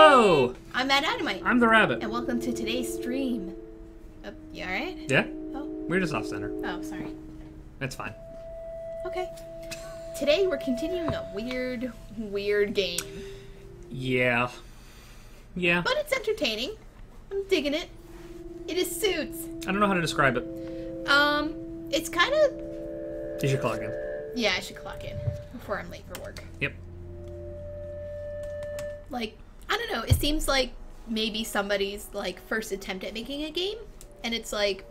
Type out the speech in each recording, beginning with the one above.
Hello! I'm Mad Dynamite, I'm the rabbit. and welcome to today's stream. Oh, you alright? Yeah? Oh, We're just off center. oh, sorry. That's fine. Okay. Today we're continuing a weird, weird game, Yeah. Yeah. but it's entertaining. I'm digging it. It is Suits. I don't know how to describe it. Um, it's kind of You should clock in. yeah. I should clock in before I'm late for work. Yep. Like I don't know. It seems like maybe somebody's like first attempt at making a game, and it's like,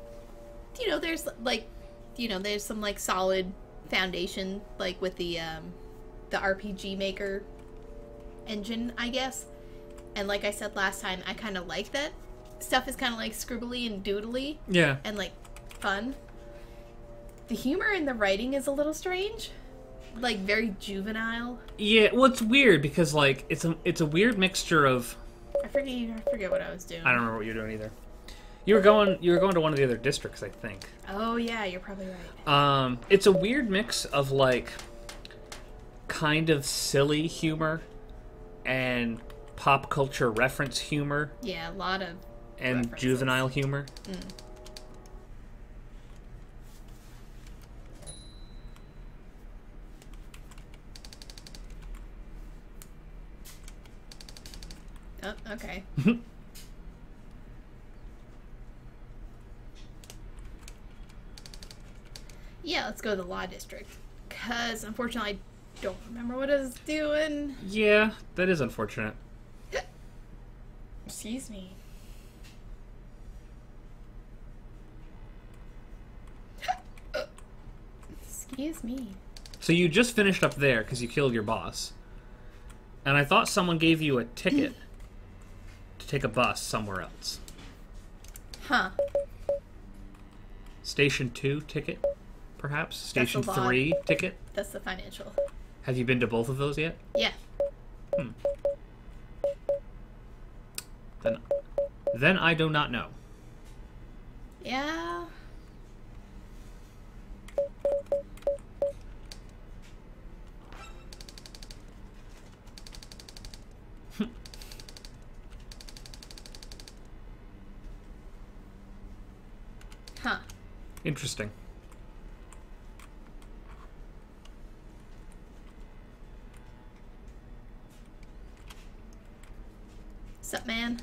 you know, there's like, you know, there's some like solid foundation like with the um, the RPG Maker engine, I guess. And like I said last time, I kind of like that stuff is kind of like scribbly and doodly Yeah. and like fun. The humor in the writing is a little strange, like very juvenile. Yeah, well it's weird because like it's a it's a weird mixture of I forget. I forget what I was doing. I don't remember what you're doing either. You were going you were going to one of the other districts, I think. Oh yeah, you're probably right. Um it's a weird mix of like kind of silly humor and pop culture reference humor Yeah, a lot of and References. juvenile humor. Oh, okay. yeah, let's go to the law district. Cause unfortunately, I don't remember what I was doing. Yeah, that is unfortunate. Excuse me. Excuse me. So you just finished up there because you killed your boss. And I thought someone gave you a ticket to take a bus somewhere else. Huh. Station 2 ticket, perhaps? Station 3 ticket? That's the financial. Have you been to both of those yet? Yeah. Hmm. Then then I do not know. Yeah. huh. Interesting. Sup, man?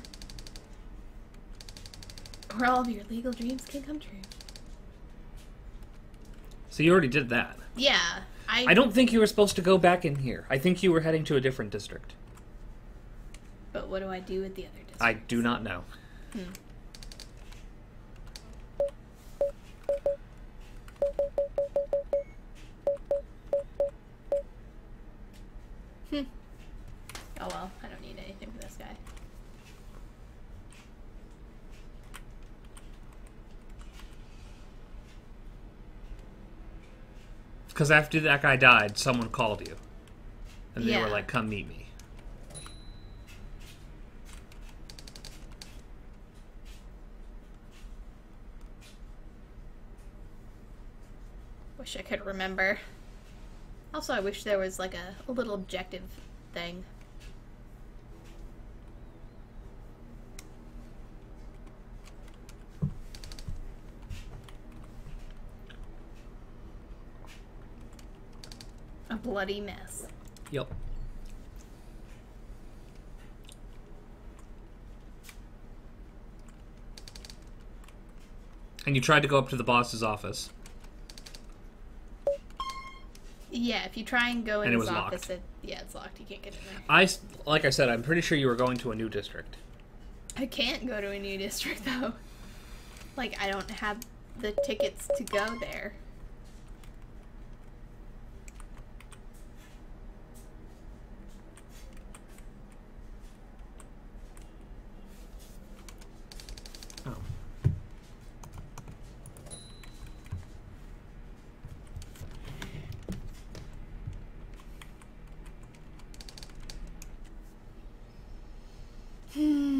Where all of your legal dreams can come true. So you already did that. Yeah. I, I don't think you were supposed to go back in here. I think you were heading to a different district. But what do I do with the other district? I do not know. Oh well, I don't need anything for this guy. Because after that guy died, someone called you. And they Yeah. were like, come meet me. Wish I could remember. Also, I wish there was like a, a little objective thing. Bloody mess. Yep. And you tried to go up to the boss's office. Yeah, if you try and go in And it his office, it, yeah, it's locked. You can't get in I, like I said, I'm pretty sure you were going to a new district. I can't go to a new district though. Like I don't have the tickets to go there. Oh. Hmm.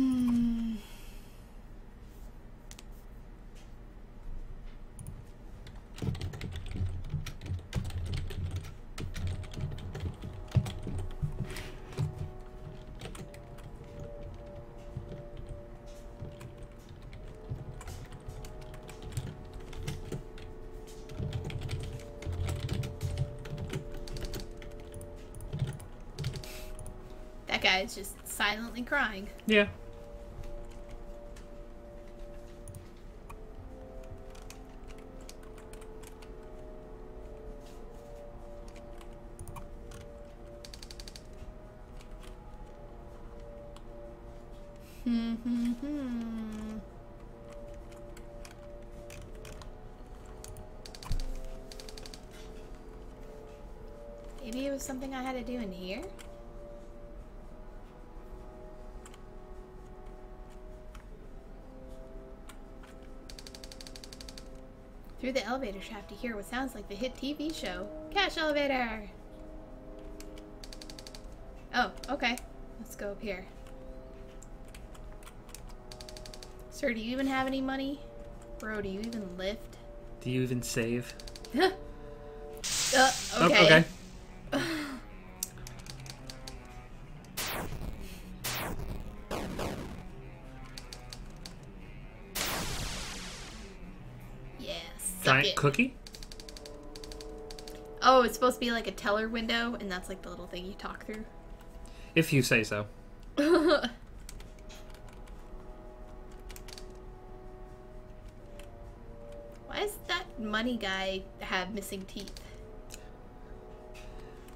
Guy's just silently crying. Yeah. Hmm, hmm, hmm. Maybe it was something I had to do in here? Elevator shaft to hear what sounds like the hit TV show. Cash elevator! Oh, okay. Let's go up here. Sir, do you even have any money? Bro, do you even lift? Do you even save? uh, Oh, okay. Cookie? Oh, it's supposed to be like a teller window, and that's like the little thing you talk through. If you say so. Why does that money guy have missing teeth?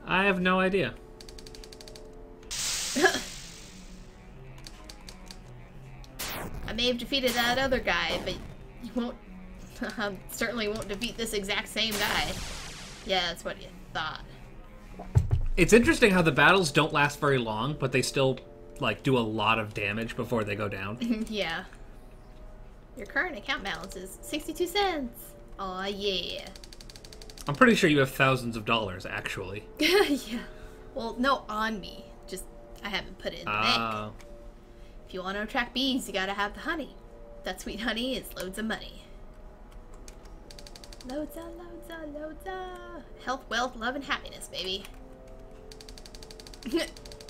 I have no idea. I may have defeated that other guy, but you won't. certainly won't defeat this exact same guy. Yeah, that's what you thought. It's interesting how the battles don't last very long, but they still like do a lot of damage before they go down. yeah. Your current account balance is 62 cents. Aw, yeah. I'm pretty sure you have thousands of dollars actually. yeah. Well, no, on me. Just, I haven't put it in the bank. Ah, If you want to attract bees, you gotta have the honey. That sweet honey is loads of money. Loads of, loads of, loads of. Health, wealth, love, and happiness, baby.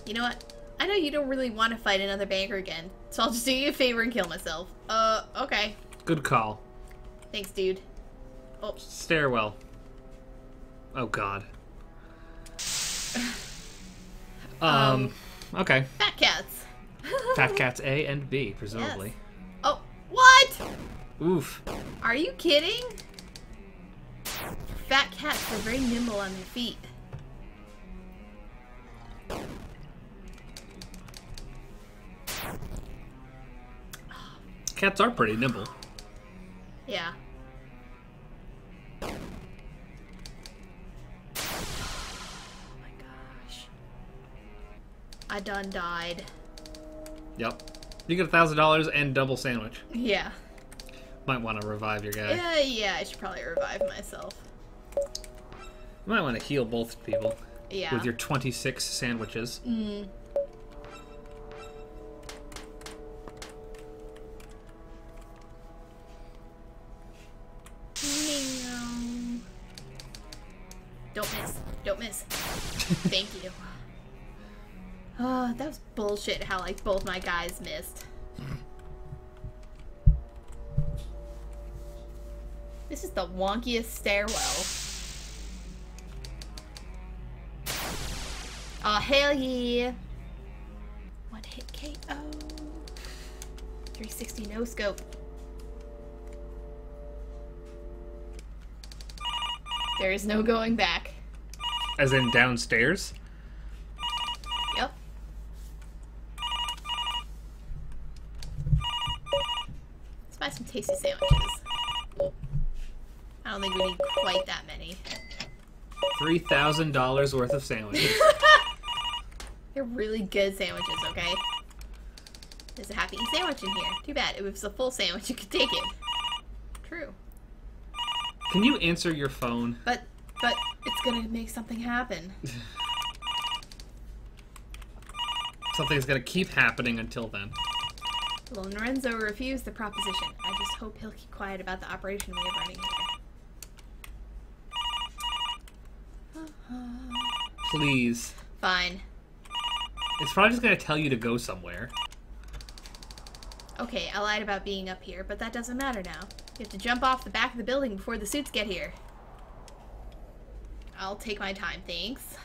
you know what? I know you don't really want to fight another banker again, so I'll just do you a favor and kill myself. Uh, okay. good call. Thanks, dude. Oh, Stairwell. Oh God. Um. Okay. fat cats. Fat cats A and B, presumably. Yes. Oh, what? Oof. Are you kidding? Fat cats are very nimble on their feet. Cats are pretty nimble. Yeah. Oh my gosh. I done died. Yep. You get a thousand dollars and double sandwich. Yeah. Might want to revive your guy. Yeah, yeah, I should probably revive myself. You might want to heal both people Yeah. with your 26 sandwiches. Mm. Meow. Don't miss. Don't miss. Thank you. Oh, that was bullshit how like both my guys missed. This is the wonkiest stairwell. Hell yeah. One hit KO. 360 no scope. There is no going back. As in downstairs? Yep. Let's buy some tasty sandwiches. I don't think we need quite that many. $3,000 worth of sandwiches. They're really good sandwiches, okay? There's a happy sandwich in here. Too bad. If it was a full sandwich, you could take it. True. Can you answer your phone? But, but, it's gonna make something happen. Something's gonna keep happening until then. Well, Lorenzo refused the proposition. I just hope he'll keep quiet about the operation we have running here. Please. Fine. It's probably just gonna tell you to go somewhere. Okay, I lied about being up here, but that doesn't matter now. You have to jump off the back of the building before the suits get here. I'll take my time, thanks.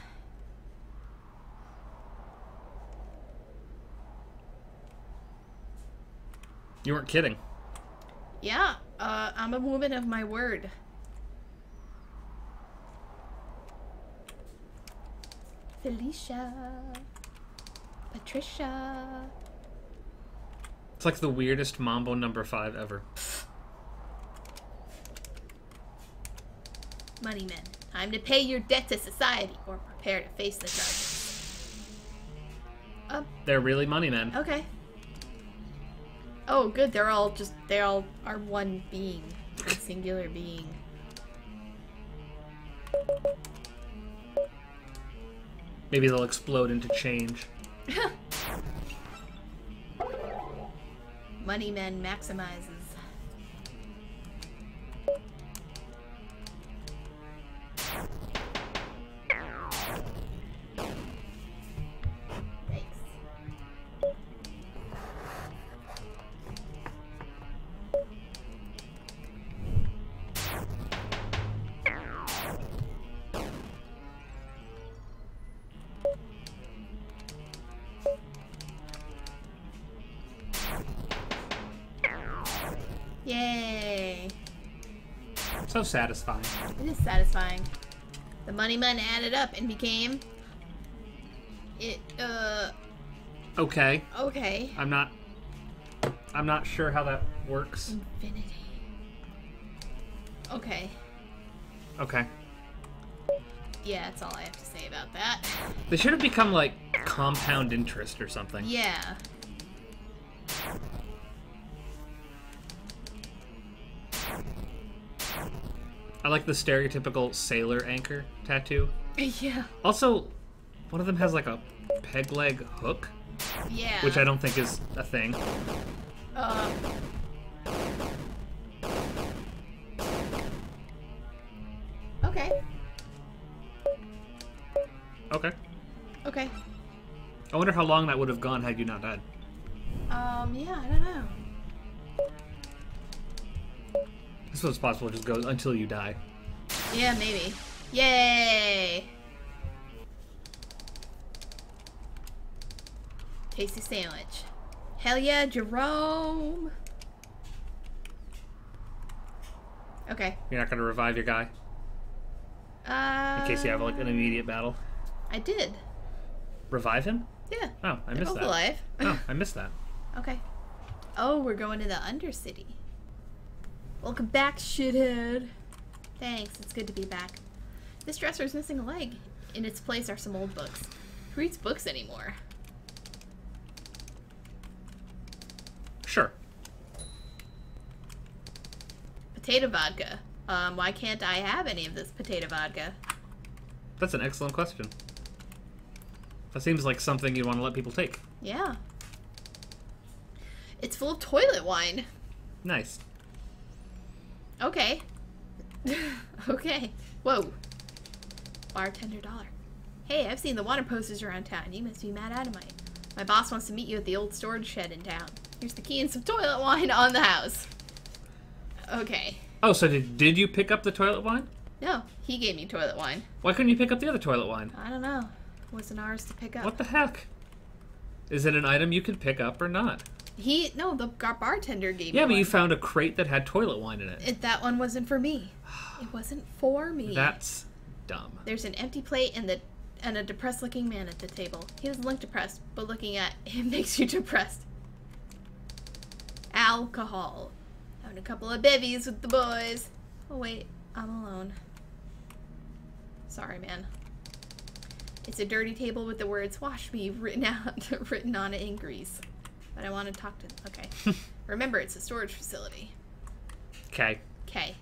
You weren't kidding. Yeah, uh, I'm a woman of my word. Felicia. Patricia. It's like the weirdest Mambo number five ever. Money men. Time to pay your debt to society or prepare to face the charges. Uh, They're really money men. okay. Oh, good. They're all just, they all are one being. A singular being. Maybe they'll explode into change. Money men maximizes. Yay! So satisfying. It is satisfying. The money man added up and became. It, uh. Okay. Okay. I'm not. I'm not sure how that works. Infinity. Okay. Okay. Yeah, that's all I have to say about that. They should have become like compound interest or something. Yeah. I like the stereotypical sailor anchor tattoo. Yeah. Also, one of them has like a peg leg hook, Yeah. which I don't think is a thing. Um. Okay. Okay. Okay. I wonder how long that would have gone had you not died. Um, yeah, I don't know. I suppose it's possible just goes until you die. Yeah, maybe. Yay! Tasty sandwich. Hell yeah, Jerome! Okay. You're not gonna revive your guy Uh, in case you have like an immediate battle. I did. Revive him? Yeah. Oh, I They're missed both that. alive. Oh, I missed that. okay. Oh, we're going to the Undercity. Welcome back, shithead. Thanks, it's good to be back. This dresser is missing a leg. In its place are some old books. Who reads books anymore? Sure. Potato vodka. Um, why can't I have any of this potato vodka? That's an excellent question. That seems like something you'd want to let people take. Yeah. It's full of toilet wine. Nice. Okay. okay. Whoa. Bartender dollar. Hey, I've seen the water posters around town. You must be Mad Dynamite. My boss wants to meet you at the old storage shed in town. Here's the key and some toilet wine on the house. Okay. Oh, so did, did you pick up the toilet wine? No, he gave me toilet wine. Why couldn't you pick up the other toilet wine? I don't know. It wasn't ours to pick up. What the heck? Is it an item you can pick up or not? He no, the bartender gave me. Yeah, but one. you found a crate that had toilet wine in it. It, that one wasn't for me. It wasn't for me. That's dumb. There's an empty plate and the and a depressed looking man at the table. He doesn't look depressed, but looking at him makes you depressed. Alcohol. Having a couple of bevies with the boys. Oh wait, I'm alone. Sorry, man. It's a dirty table with the words "Wash me" written out, written on it in grease. But I want to talk to. Okay. Remember, it's a storage facility. Okay. Okay.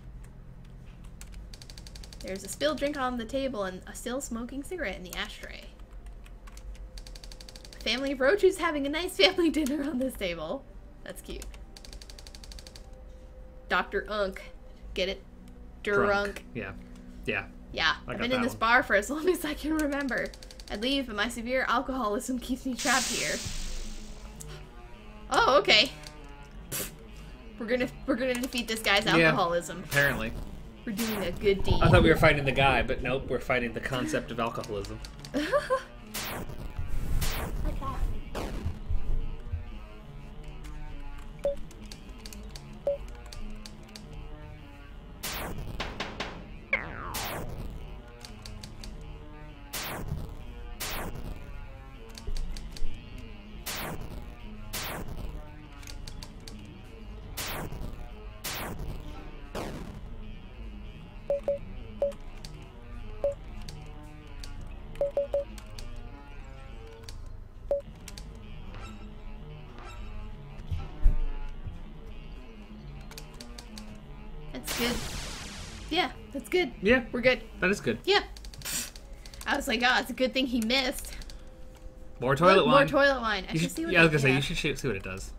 There's a spilled drink on the table and a still smoking cigarette in the ashtray. Family of roaches having a nice family dinner on this table. That's cute. Dr. Unk. Get it? Drunk. Yeah. Yeah. Yeah, I I've been in this one. bar for as long as I can remember. I'd leave, but my severe alcoholism keeps me trapped here. Oh, okay. We're gonna we're gonna defeat this guy's alcoholism. Yeah. alcoholism. Apparently. We're doing a good deed. I thought we were fighting the guy, but nope, we're fighting the concept of alcoholism. good. Yeah, that's good. Yeah, We're good. that is good. Yeah. I was like, oh, it's a good thing he missed. More toilet Look, wine. More toilet wine. I You should should, see what yeah, I was it- gonna say you should see what it does.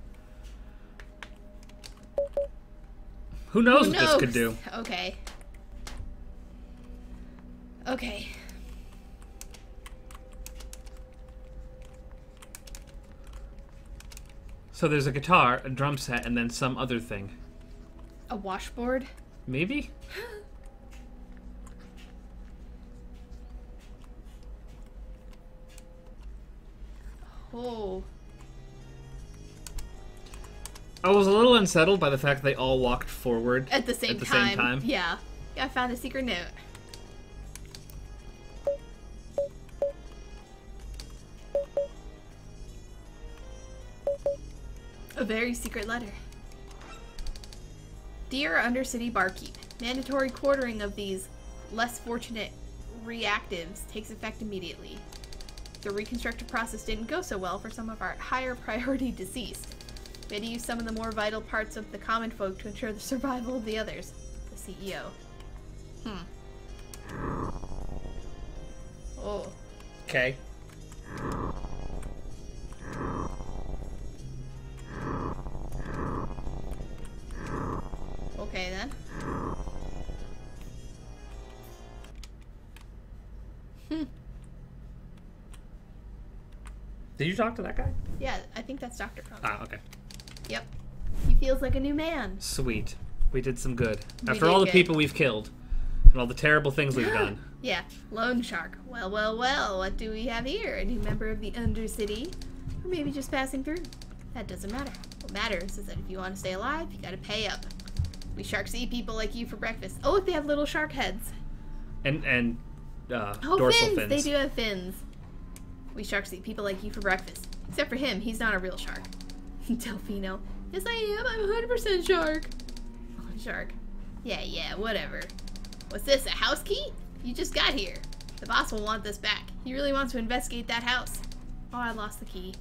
Who knows Who what this could do? Okay. Okay. So there's a guitar, a drum set, and then some other thing. A washboard. Maybe? Oh. I was a little unsettled by the fact that they all walked forward At the same at the time. same time. Yeah. I found a secret note. A very secret letter. Dear Undercity Barkeep, mandatory quartering of these less fortunate reactives takes effect immediately. The reconstructive process didn't go so well for some of our higher priority deceased. We had to use some of the more vital parts of the common folk to ensure the survival of the others. The CEO. Hmm. Oh. Okay. Okay you talk to that guy? Yeah, I think that's Dr. Crumb. Ah, okay. Yep. He feels like a new man. Sweet. We did some good. We After all the good. people we've killed and all the terrible things we've done. Yeah, Loan Shark. Well, well, well, what do we have here? A new member of the Undercity? Or maybe just passing through? That doesn't matter. What matters is that if you want to stay alive, you gotta pay up. We sharks eat people like you for breakfast. Oh, look, they have little shark heads. And and uh, Oh, dorsal fins! fins. They do have fins. We sharks eat people like you for breakfast. Except for him, he's not a real shark. Delfino. Yes, I am. I'm 100% shark. Shark. Yeah, yeah, whatever. What's this, a house key? You just got here. The boss will want this back. He really wants to investigate that house. Oh, I lost the key.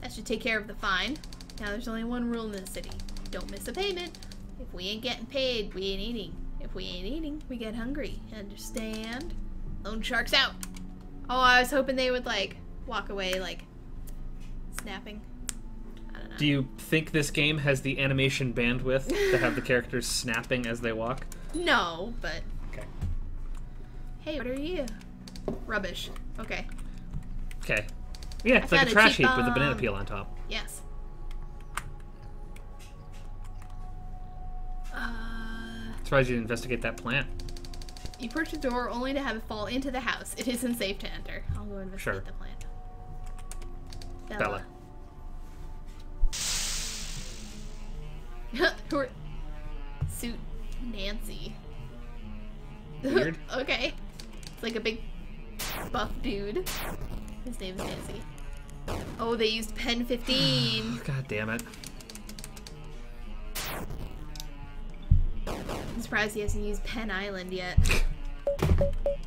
That should take care of the fine. Now there's only one rule in the city. Don't miss a payment. If we ain't getting paid, we ain't eating. If we ain't eating, we get hungry. Understand? Loan sharks out. Oh, I was hoping they would like walk away like snapping. I don't know. Do you think this game has the animation bandwidth to have the characters snapping as they walk? No, but Okay. hey, what are you? Rubbish. Okay. Okay. Yeah, it's like a trash heap with a banana peel on top. Yes. Uh, Surprised you didn't investigate that plant. You push the door only to have it fall into the house. It isn't safe to enter. I'll go investigate Sure. the plant. Bella. Who are... Suit Nancy. Weird. okay. It's like a big buff dude. His name is Nancy. Oh, they used Pen 15. God damn it. I'm surprised he hasn't used Pen Island yet. Thank you.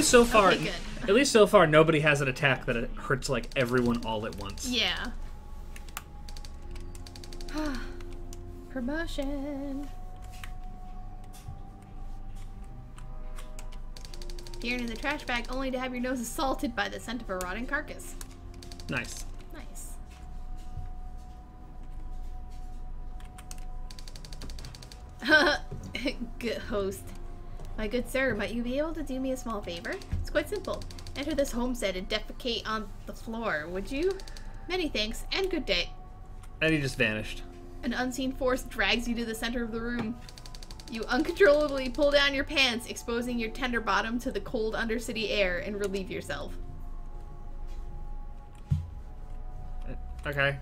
Least so far, Okay, at least so far, nobody has an attack that it hurts like everyone all at once. Yeah. Promotion. Peering in the trash bag only to have your nose assaulted by the scent of a rotting carcass. Nice. Nice. good host. My good sir, might you be able to do me a small favor? It's quite simple. Enter this homestead and defecate on the floor, would you? Many thanks, and good day. And he just vanished. An unseen force drags you to the center of the room. You uncontrollably pull down your pants, exposing your tender bottom to the cold undercity air, and relieve yourself. Okay.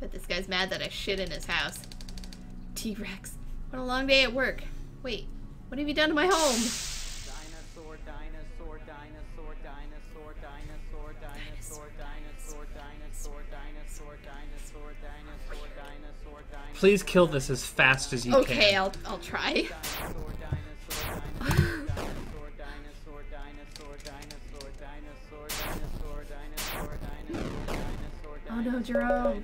But this guy's mad that I shit in his house. T-Rex. What a long day at work. Wait, what have you done to my home? Dinosaur, dinosaur, dinosaur, dinosaur, dinosaur, dinosaur, dinosaur, dinosaur, dinosaur, dinosaur, dinosaur, dinosaur, dinosaur. Please kill this as fast as you can. Okay. I'll I'll try. Dinosaur, dinosaur, dinosaur,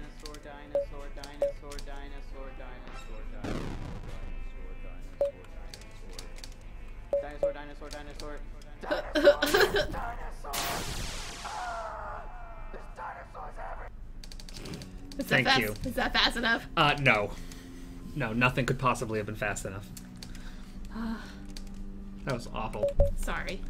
dinosaur, dinosaur, dinosaur, dinosaur. Is Thank fast? you. Is that fast enough? Uh, no. No, nothing could possibly have been fast enough. That was awful. Sorry.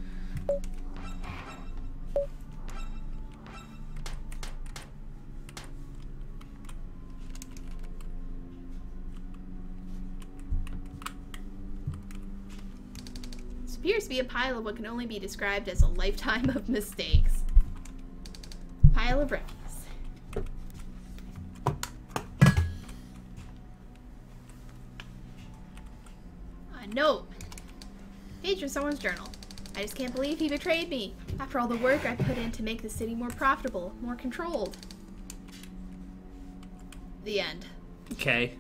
Appears to be a pile of what can only be described as a lifetime of mistakes. Pile of refuse. A note. Page from someone's journal. I just can't believe he betrayed me. After all the work I put in to make the city more profitable, more controlled. The end. Okay.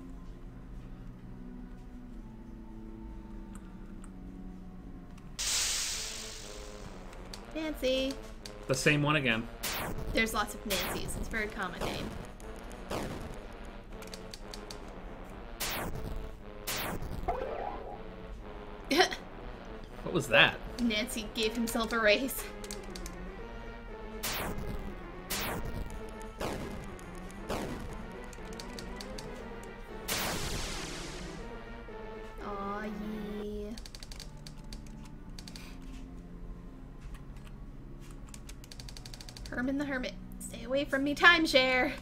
Nancy. The same one again. There's lots of Nancy's. It's a very common name. What was that? Nancy gave himself a raise. From me, timeshare.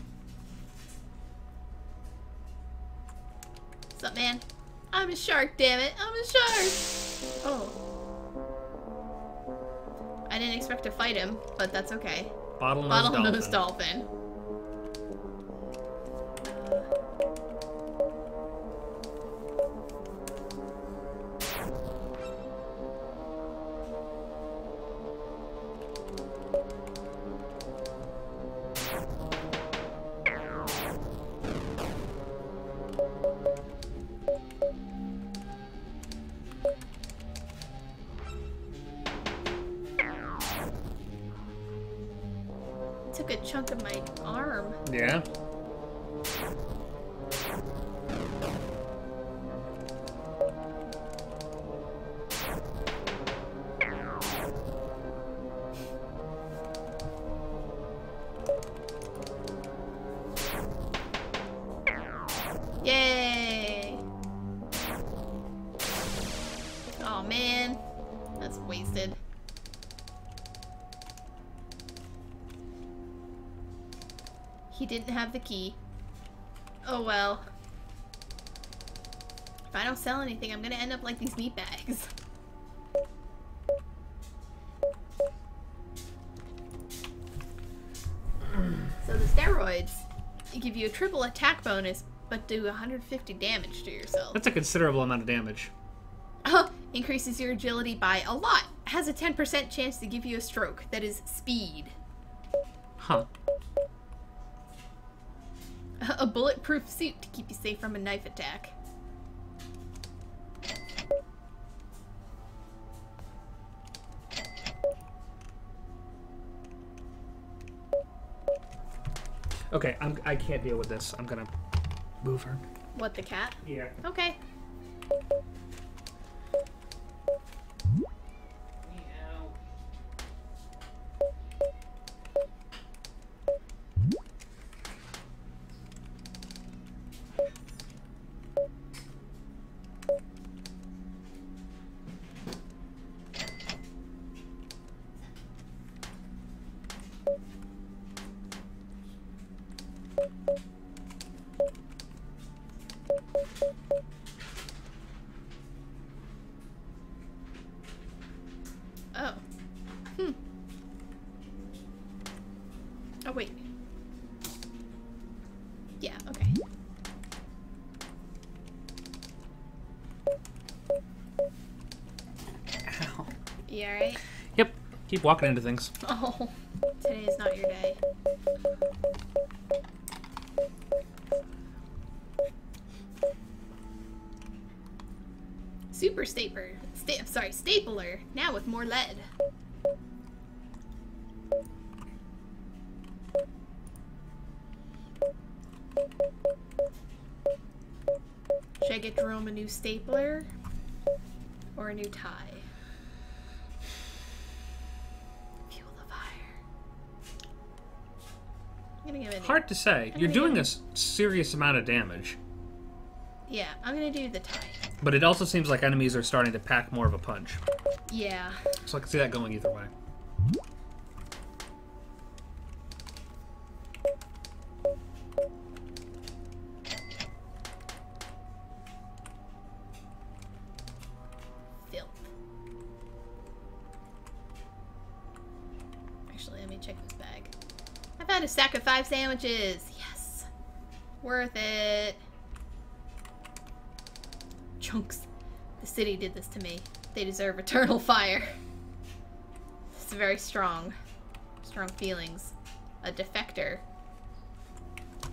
What's up, man? I'm a shark, damn it. I'm a shark. Oh. I didn't expect to fight him, but that's okay. Bottlenose dolphin. Bottlenose dolphin. Took like these meat bags. So the steroids give you a triple attack bonus, but do 150 damage to yourself. That's a considerable amount of damage. Uh, increases your agility by a lot. Has a 10% chance to give you a stroke. That is speed. Huh. A bulletproof suit to keep you safe from a knife attack. I can't deal with this. I'm gonna move her. What, the cat? Yeah. Okay. Yeah, okay. Ow. You alright? Yep. Walking into things. Oh, today is not your day. Super stapler. Sta- sorry, stapler. Now with more lead. Should I get Jerome a new stapler? Or a new tie? I'm gonna give it. Hard to say. I'm You're doing a serious amount of damage, Yeah, I'm gonna do the tie. but it also seems like enemies are starting to pack more of a punch. Yeah. So I can see that going either way. Five sandwiches. Yes. Worth it. Chunks. The city did this to me. They deserve eternal fire. It's very strong. Strong feelings. A defector.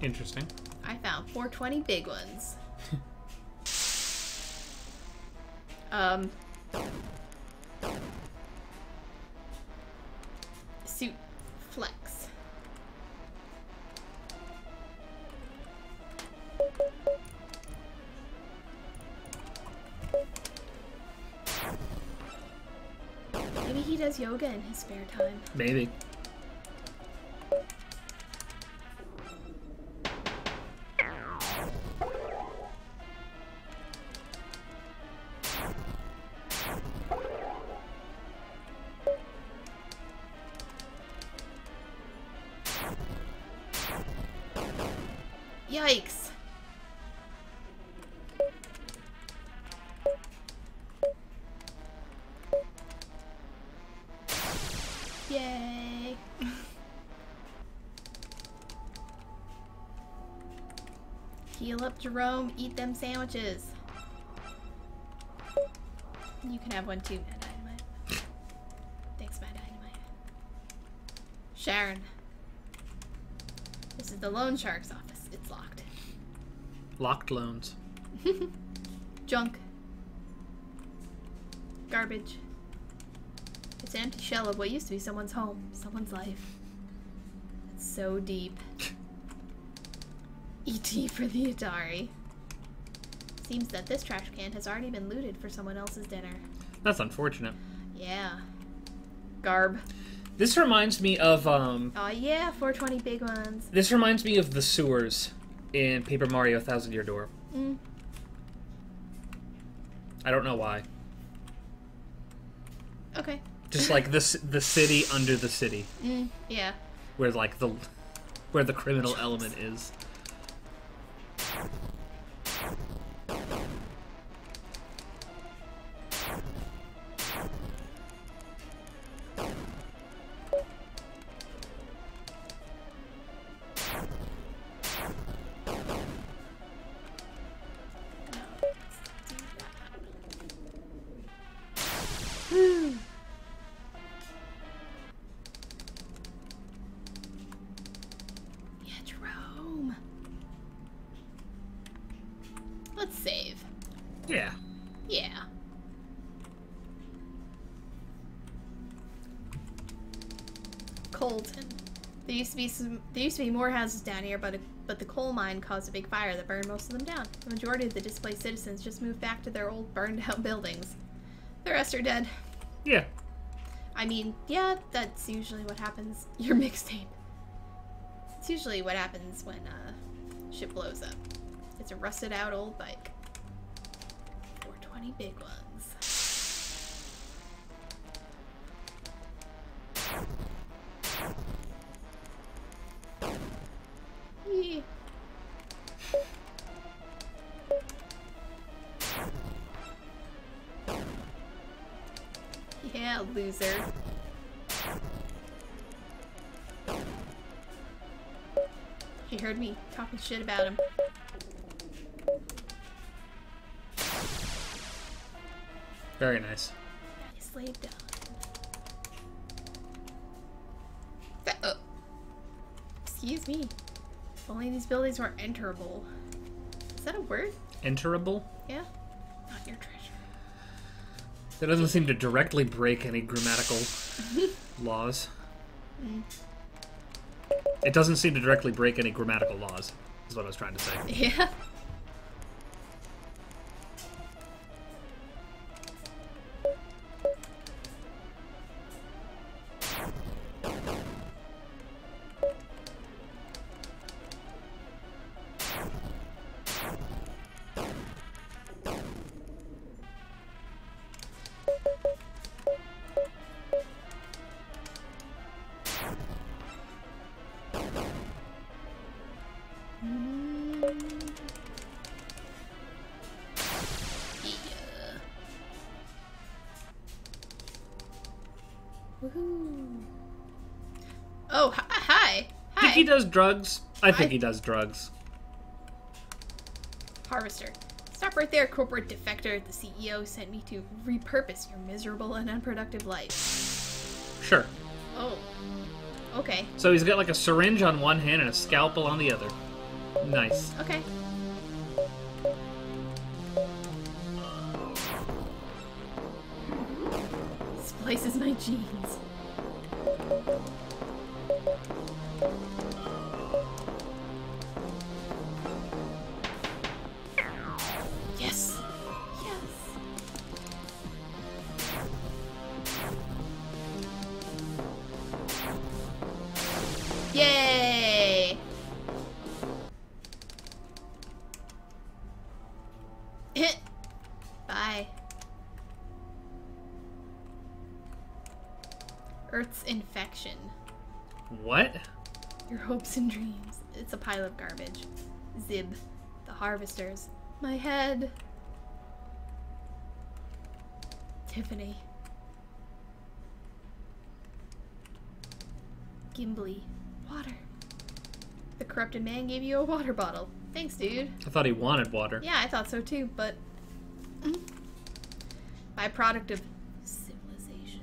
Interesting. I found 420 big ones. um. Yoga in his spare time. Maybe. Heal up, Jerome. Eat them sandwiches. You can have one too, Mad Dynamite. Thanks, Mad Dynamite. Sharon. This is the loan shark's office. It's locked. Locked loans. Junk. Garbage. It's an empty shell of what used to be someone's home, someone's life. It's so deep. E.T. for the Atari. Seems that this trash can has already been looted for someone else's dinner. That's unfortunate. Yeah. Garb. This reminds me of um. Oh yeah, 420 big ones. This reminds me of the sewers in Paper Mario: Thousand Year Door. Mm. I don't know why. Okay. Just like this, the city under the city, Mm, yeah. where like the, where the criminal element is. There used to be more houses down here, but a, but the coal mine caused a big fire that burned most of them down. The majority of the displaced citizens just moved back to their old burned-out buildings. The rest are dead. Yeah. I mean, yeah, that's usually what happens. Your mixtape. It's usually what happens when uh, shit blows up. It's a rusted out old bike. 420 big ones. Yeah, loser. He heard me talking shit about him. Very nice. Nicely done. Uh, excuse me. If only these buildings were enterable. Is that a word? Enterable? Yeah? Not your treasure. That doesn't seem to directly break any grammatical laws. Mm. It doesn't seem to directly break any grammatical laws, is what I was trying to say. Yeah. Does drugs? I think I- he does drugs. Harvester. Stop right there, corporate defector. The CEO sent me to repurpose your miserable and unproductive life. Sure. Oh. Okay. So he's got like a syringe on one hand and a scalpel on the other. Nice. Okay. Splices my jeans. Harvesters. My head. Tiffany. Gimbly. Water. The corrupted man gave you a water bottle. Thanks, dude. I thought he wanted water. Yeah, I thought so too, but. Mm. Byproduct of civilization.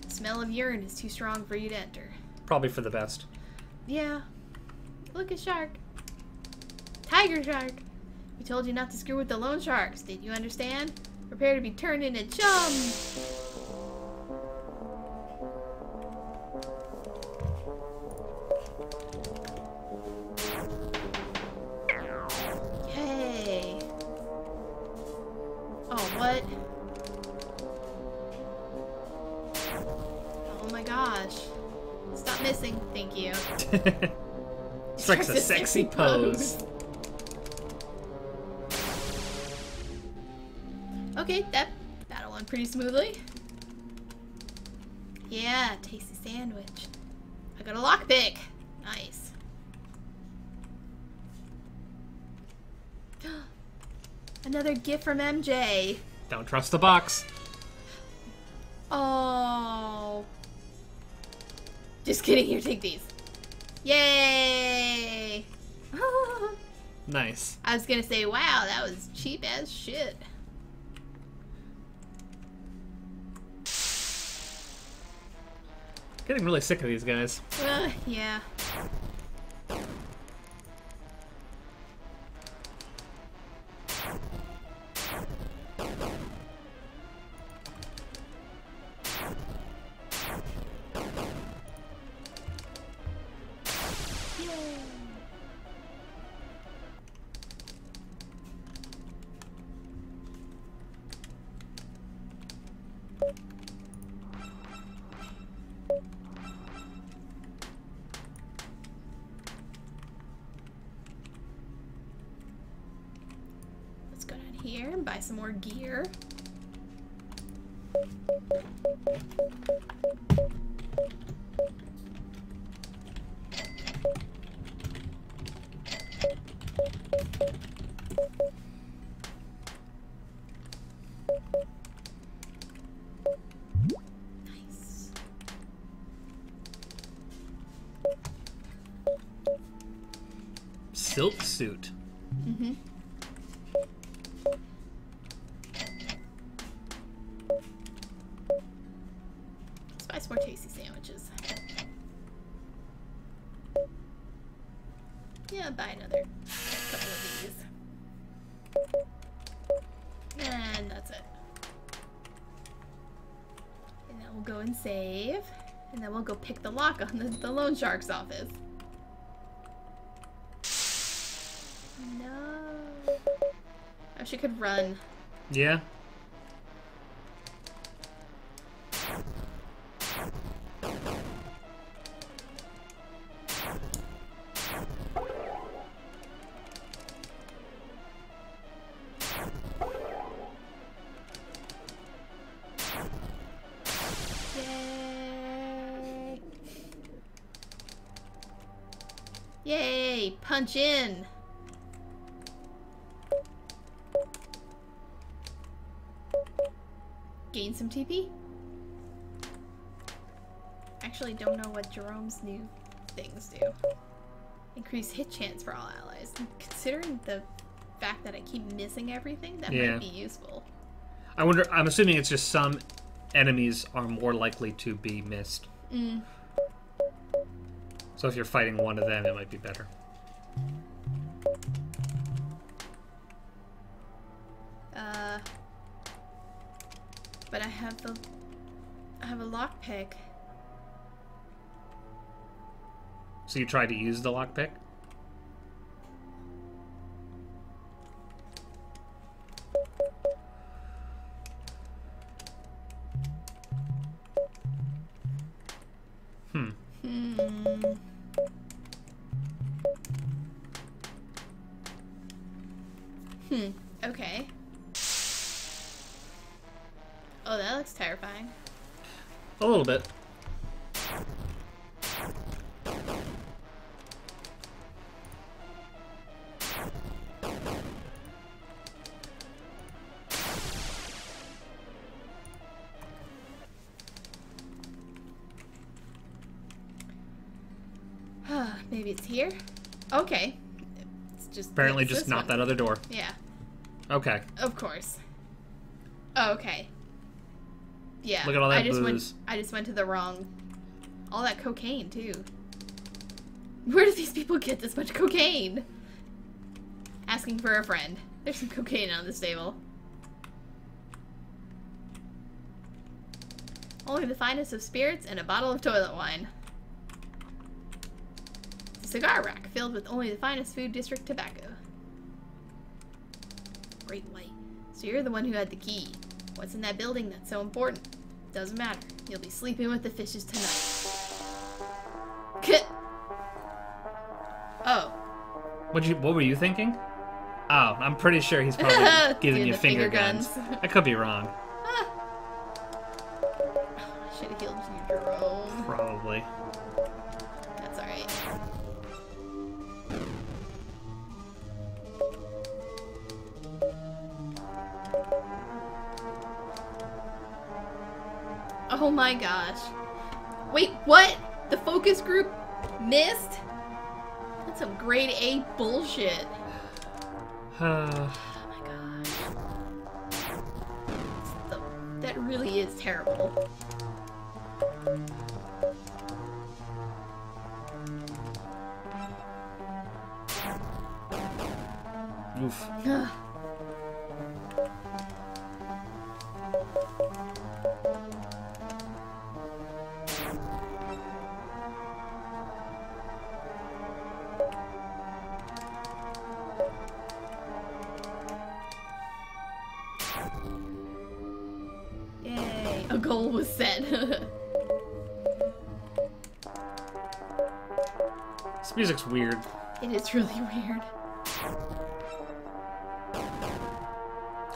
The Smell of urine is too strong for you to enter. Probably for the best. Yeah. Look at shark. Tiger shark. We told you not to screw with the loan sharks. Did you understand? Prepare to be turned into chum. Sexy pose. Okay, that battle went pretty smoothly. Yeah, tasty sandwich. I got a lockpick. Nice. Another gift from MJ. Don't trust the box. Oh. Just kidding, here, take these. Yay! Nice. I was gonna say, wow, that was cheap as shit. Getting really sick of these guys. Uh, yeah. The lock on the, the loan shark's office. No. Oh, she could run. Yeah. Punch in! Gain some TP? Actually, don't know what Jerome's new things do. Increase hit chance for all allies. Considering the fact that I keep missing everything, that Yeah. might be useful. I wonder. I'm assuming it's just some enemies are more likely to be missed. Mm. So if you're fighting one of them, it might be better. So you try to use the lockpick. Hmm. Hmm. Hmm. Okay. Oh, that looks terrifying. A little bit. Apparently, it's just not one. that other door. Yeah. Okay. Of course. Oh, okay. Yeah. Look at all that I just booze. went. I just went to the wrong. All that cocaine too. Where do these people get this much cocaine? Asking for a friend. There's some cocaine on this table. Only the finest of spirits and a bottle of toilet wine. Cigar rack filled with only the finest food district tobacco. Great white. So you're the one who had the key. What's in that building that's so important? Doesn't matter. You'll be sleeping with the fishes tonight. Kit. Oh. What you? What were you thinking? Oh, I'm pretty sure he's probably giving you finger, finger guns. guns. I could be wrong. My gosh. Wait, what? The focus group missed? That's some grade A bullshit. Oh my. The- that really is terrible.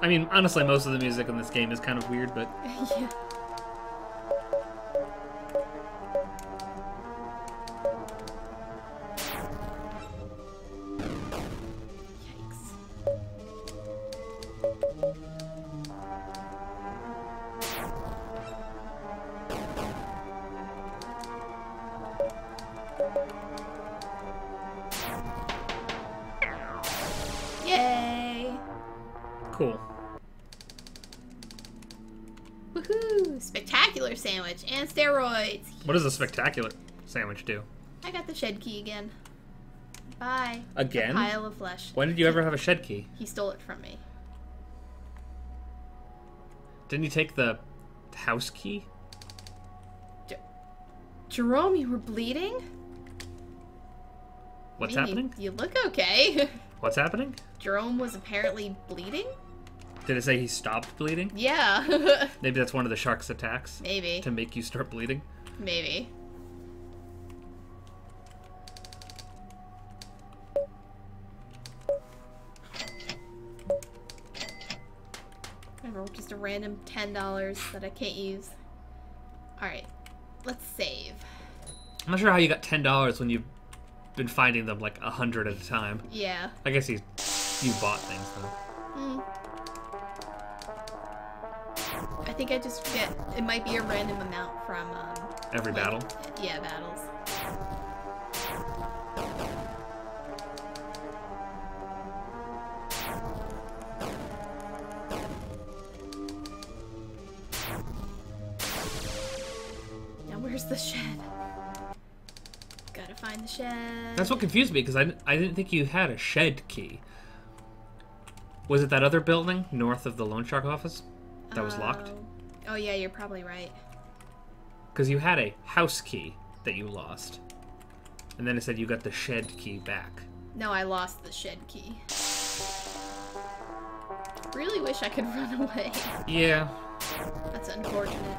I mean, honestly, most of the music in this game is kind of weird, but yeah. Spectacular sandwich do? I got the shed key again. Bye. Again? Pile of flesh. When did you ever have a shed key? He stole it from me. Didn't you take the house key? Jerome, you were bleeding? What's happening? You, you look okay. What's happening? Jerome was apparently bleeding? Did it say he stopped bleeding? Yeah. Maybe that's one of the shark's attacks Maybe. to make you start bleeding. Maybe. Remember, just a random $10 that I can't use. Alright, let's save. I'm not sure how you got ten dollars when you've been finding them like a hundred at a time. Yeah. I guess you you bought things though. Hmm. I think I just get, it might be a random amount from, um, Every like- battle. Yeah, battles. Now where's the shed? Gotta find the shed. That's what confused me because I, I didn't think you had a shed key. Was it that other building north of the loan shark office that was locked? Oh. Oh yeah, you're probably right. Because you had a house key that you lost, and then it said you got the shed key back. No, I lost the shed key. Really wish I could run away. Yeah, That's unfortunate.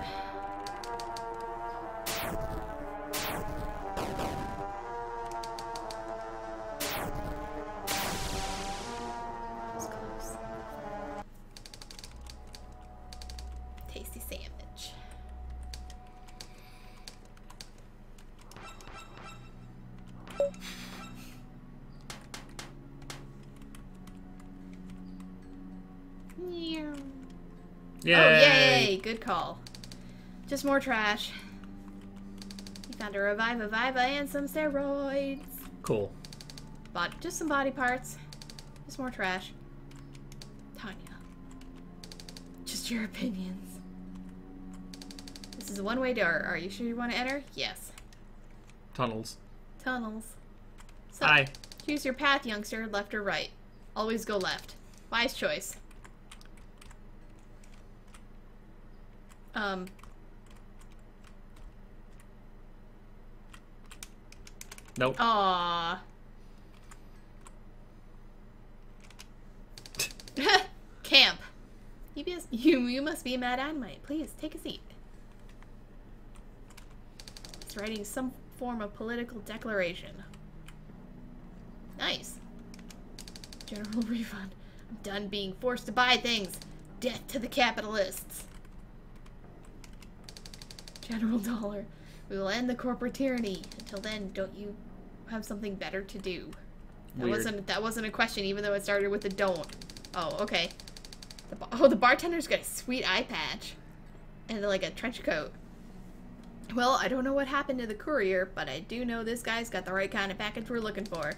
Just more trash. We found a Reviva Viva and some steroids. Cool. But just some body parts. Just more trash. Tanya. Just your opinions. This is a one-way door. Are you sure you want to enter? Yes. Tunnels. Tunnels. So, Hi. choose your path, youngster, left or right. Always go left. Wise choice. Um, Nope. Aww. Camp. You, be, you, you must be a Mad Dynamite. Please, take a seat. He's writing some form of political declaration. Nice. General refund. I'm done being forced to buy things. Death to the capitalists. General Dollar. We will end the corporate tyranny. Until then, don't you have something better to do? That Weird. wasn't that wasn't a question, even though it started with a don't. Oh, okay. The oh, the bartender's got a sweet eye patch and like a trench coat. Well, I don't know what happened to the courier, but I do know this guy's got the right kind of package we're looking for.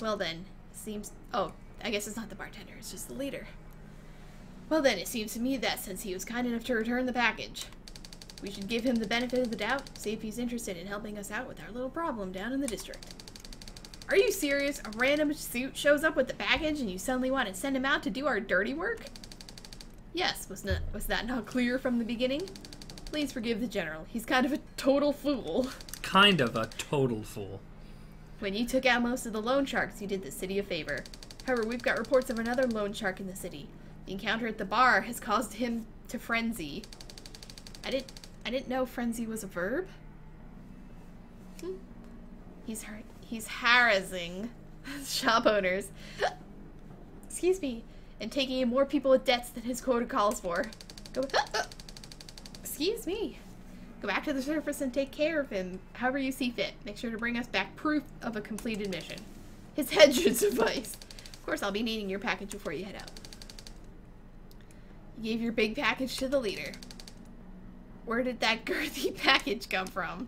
Well then, seems. Oh, I guess it's not the bartender; it's just the leader. Well then, it seems to me that since he was kind enough to return the package, we should give him the benefit of the doubt, see if he's interested in helping us out with our little problem down in the district. Are you serious? A random suit shows up with the package and you suddenly want to send him out to do our dirty work? Yes, was not was that not clear from the beginning? Please forgive the general. He's kind of a total fool. Kind of a total fool. When you took out most of the loan sharks, you did the city a favor. However, we've got reports of another loan shark in the city. The encounter at the bar has caused him to frenzy. I didn't I didn't know frenzy was a verb. Hmm. He's har- he's harassing shop owners. Excuse me, and taking in more people with debts than his quota calls for. Go. Excuse me. Go back to the surface and take care of him however you see fit. Make sure to bring us back proof of a completed mission. His head should suffice. Of course, I'll be needing your package before you head out. You gave your big package to the leader. Where did that girthy package come from?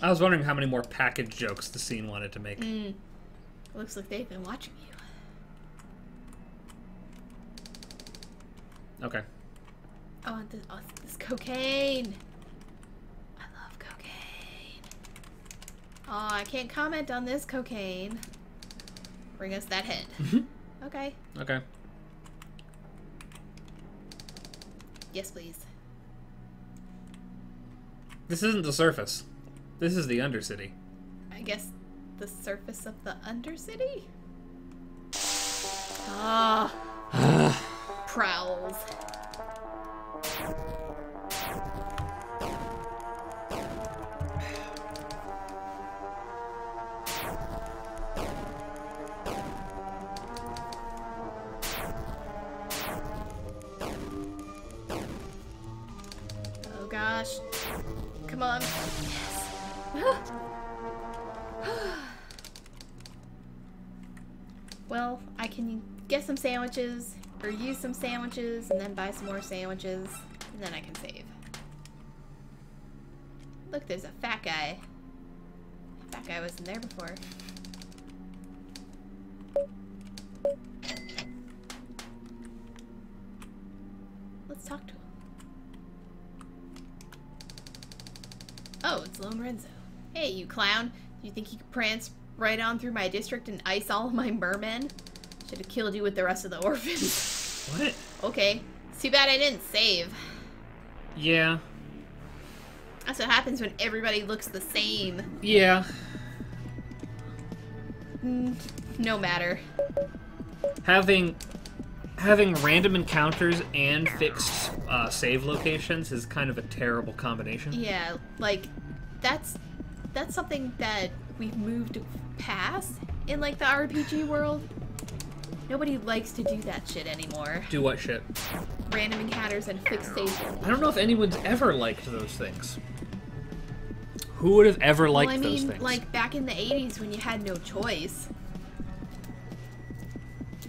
I was wondering how many more package jokes the scene wanted to make. Mm. Looks like they've been watching you. Okay. I want this, oh, this cocaine. I love cocaine. Oh, I can't comment on this cocaine. Bring us that head. okay. Okay. Yes, please. This isn't the surface. This is the Undercity. I guess the surface of the Undercity? Ah. Prowls. Sandwiches, or use some sandwiches, and then buy some more sandwiches, and then I can save. Look, there's a fat guy. Fat guy wasn't there before. Let's talk to him. Oh, it's Lone Renzo. Hey, you clown. Do you think you could prance right on through my district and ice all of my mermen? Should have killed you with the rest of the orphans. What? okay. It's too bad I didn't save. Yeah. That's what happens when everybody looks the same. Yeah. Mm, no matter. Having having random encounters and fixed uh, save locations is kind of a terrible combination. Yeah, like that's that's something that we've moved past in like the RPG world. Nobody likes to do that shit anymore. Do what shit? Random encounters and fixed save. I don't know if anyone's ever liked those things. Who would have ever liked well, I those mean, things? like back in the '80s when you had no choice.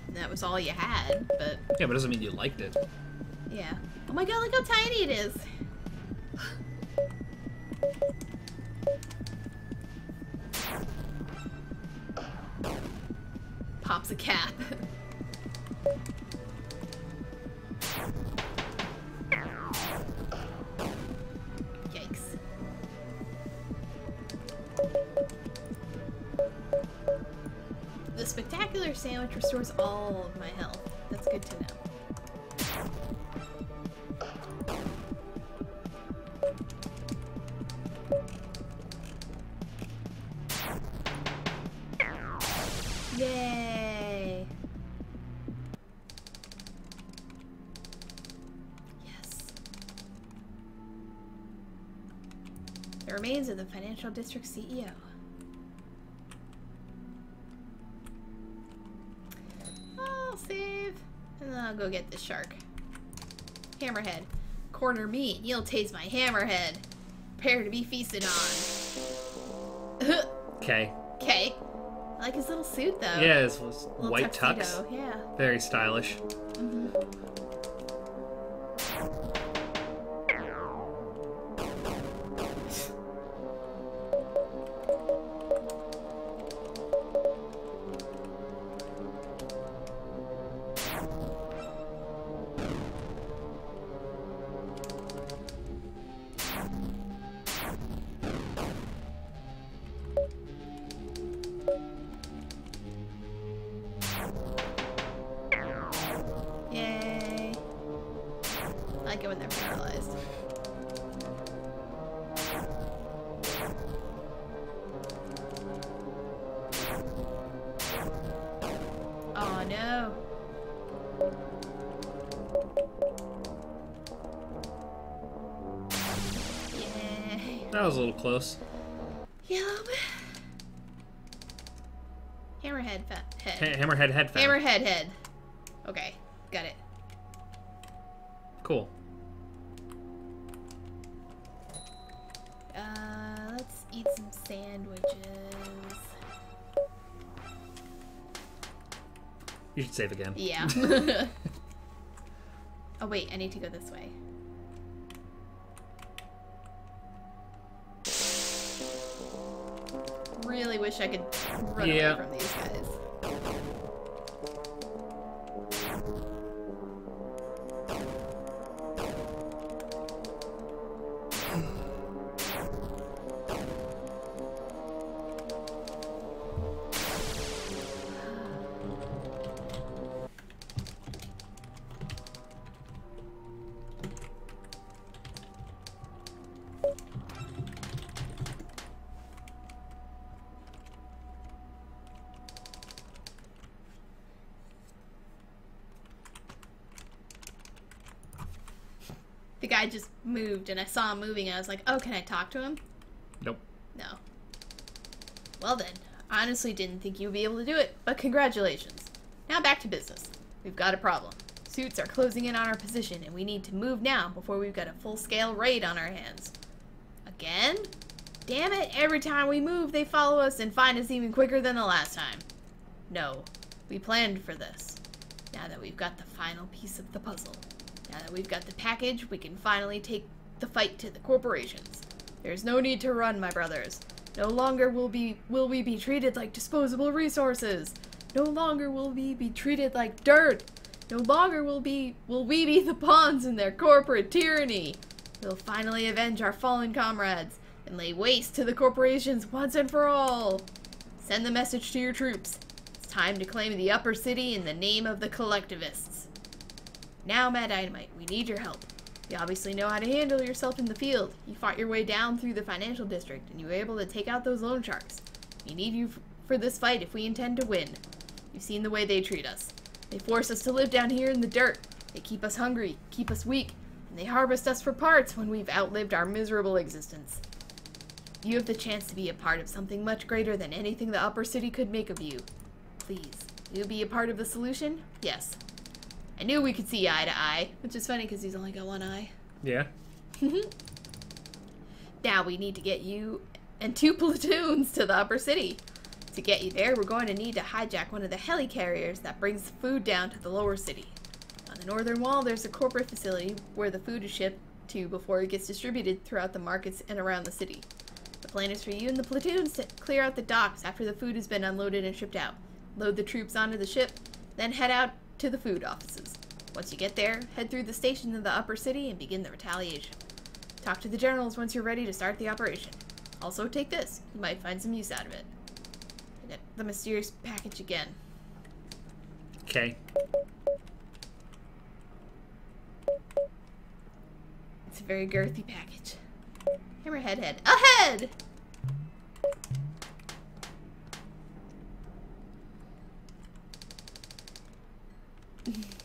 That was all you had, but yeah, but it doesn't mean you liked it. yeah. Oh my god, look how tiny it is! Pops a cap. sandwich restores all of my health. That's good to know. Yay! Yes. The remains of the financial district CEO. I'll save. And then I'll go get this shark. Hammerhead. Corner me, you'll taste my hammerhead. Prepare to be feasted on. Okay. Okay. I like his little suit, though. Yeah, was Little white tux. Yeah. Very stylish. Yay. Was a little close. Yellow. Hammerhead fa- Ha- head. Hammerhead head fan. Hammerhead head. Okay, got it. Cool. Uh, let's eat some sandwiches. You should save again. Yeah. oh wait, I need to go this way. Run Yeah. away from these guys. Moved, and I saw him moving. And I was like, "Oh, can I talk to him?" Nope. No. Well then, I honestly didn't think you'd be able to do it, but congratulations. Now back to business. We've got a problem. Suits are closing in on our position, and we need to move now before we've got a full-scale raid on our hands. Again? Damn it, every time we move, they follow us and find us even quicker than the last time. No, we planned for this. Now that we've got the final piece of the puzzle, now that we've got the package, we can finally take the fight to the corporations. There's no need to run, my brothers. No longer will be will we be treated like disposable resources. No longer will we be treated like dirt. No longer will be will we be the pawns in their corporate tyranny. We'll finally avenge our fallen comrades and lay waste to the corporations once and for all. Send the message to your troops. It's time to claim the upper city in the name of the collectivists. Now, Mad Dynamite, we need your help. You obviously know how to handle yourself in the field. You fought your way down through the financial district, and you were able to take out those loan sharks. We need you for this fight if we intend to win. You've seen the way they treat us. They force us to live down here in the dirt. They keep us hungry, keep us weak, and they harvest us for parts when we've outlived our miserable existence. You have the chance to be a part of something much greater than anything the upper city could make of you. Please, will you be a part of the solution? Yes. I knew we could see eye to eye, which is funny because he's only got one eye. Yeah. Now we need to get you and two platoons to the upper city. To get you there, we're going to need to hijack one of the helicarriers that brings food down to the lower city. On the northern wall, there's a corporate facility where the food is shipped to before it gets distributed throughout the markets and around the city. The plan is for you and the platoons to clear out the docks after the food has been unloaded and shipped out. Load the troops onto the ship, then head out to the food offices. Once you get there, head through the station in the upper city and begin the retaliation. Talk to the generals once you're ready to start the operation. Also, take this. You might find some use out of it. I the mysterious package again. Okay. It's a very girthy package. Hammerhead head. Ahead!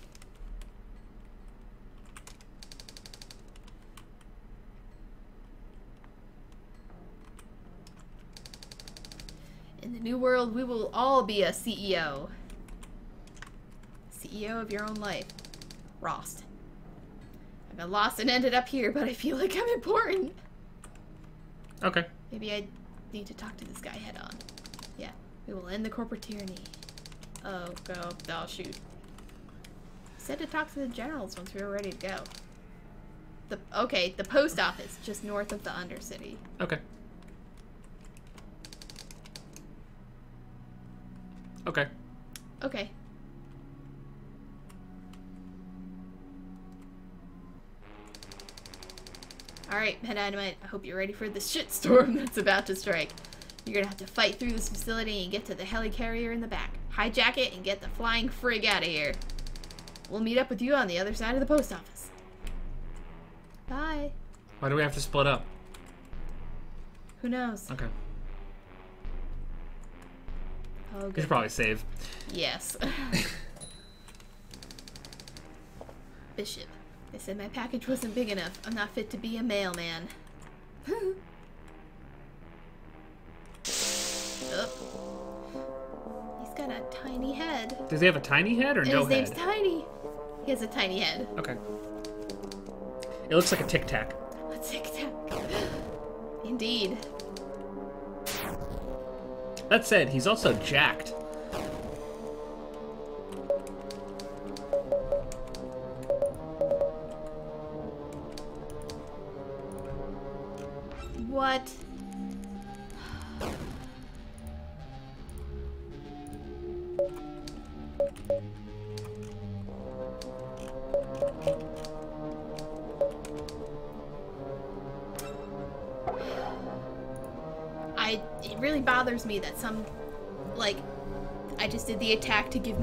world, we will all be a CEO. CEO of your own life. Rost. I got lost and ended up here, but I feel like I'm important. Okay. Maybe I need to talk to this guy head on. Yeah, we will end the corporate tyranny. Oh, go. Oh, shoot. Said to talk to the generals once we were ready to go. The okay, the post office just north of the Undercity. Okay. Okay. Okay. Alright, Mad Dynamite, I hope you're ready for the shitstorm that's about to strike. You're gonna have to fight through this facility and get to the helicarrier in the back. Hijack it and get the flying frig out of here. We'll meet up with you on the other side of the post office. Bye. Why do we have to split up? Who knows? Okay. Oh, good. should probably save. Yes. Bishop. They said my package wasn't big enough. I'm not fit to be a mailman. oh. He's got a tiny head. Does he have a tiny head or And no his name's head? Tiny. He has a tiny head. Okay. It looks like a tic tac. A tic tac. Indeed. That said, he's also jacked.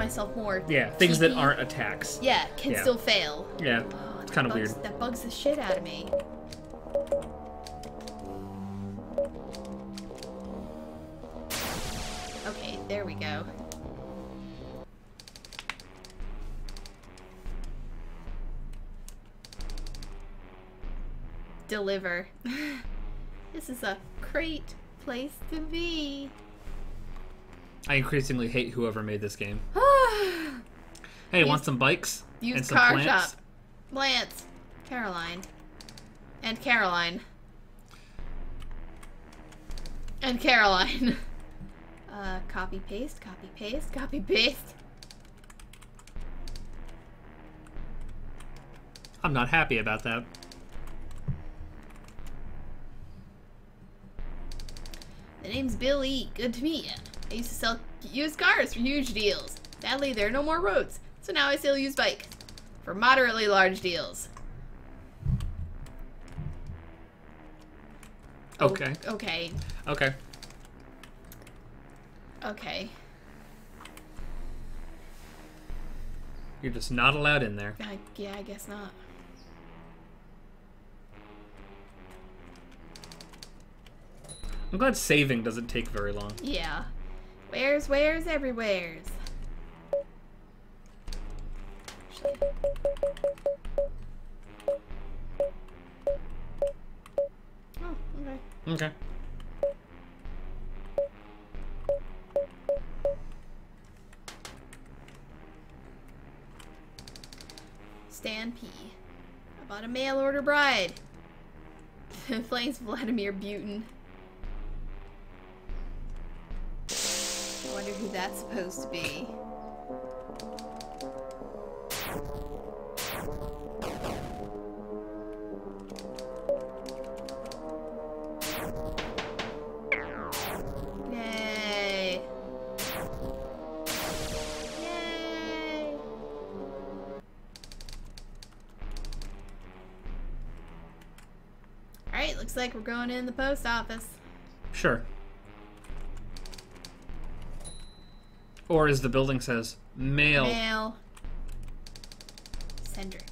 Myself more. Yeah, things that aren't attacks. Yeah, can Yeah. still fail. Yeah, Oh, it's kind of weird. That bugs the shit out of me. Okay, there we go. Deliver. this is a great place to be. I increasingly hate whoever made this game. Hey, want some bikes Use and some car plants? shop. Lance. Caroline. And Caroline. And Caroline. Uh, copy paste, copy paste, copy paste. I'm not happy about that. The name's Bill E. Good to meet ya. I used to sell used cars for huge deals. Sadly, there are no more roads, so now I sell used bikes for moderately large deals. O- Okay. okay. Okay. Okay. You're just not allowed in there. I, yeah, I guess not. I'm glad saving doesn't take very long. Yeah. Where's, where's, everywhere's. Oh, okay. Okay. Stan P. I bought a mail order bride. Flames Vladimir Butin. Who that's supposed to be. Yay! Yay! Alright, looks like we're going in the post office. Sure. Or as the building says, mail. Mail. Cendric.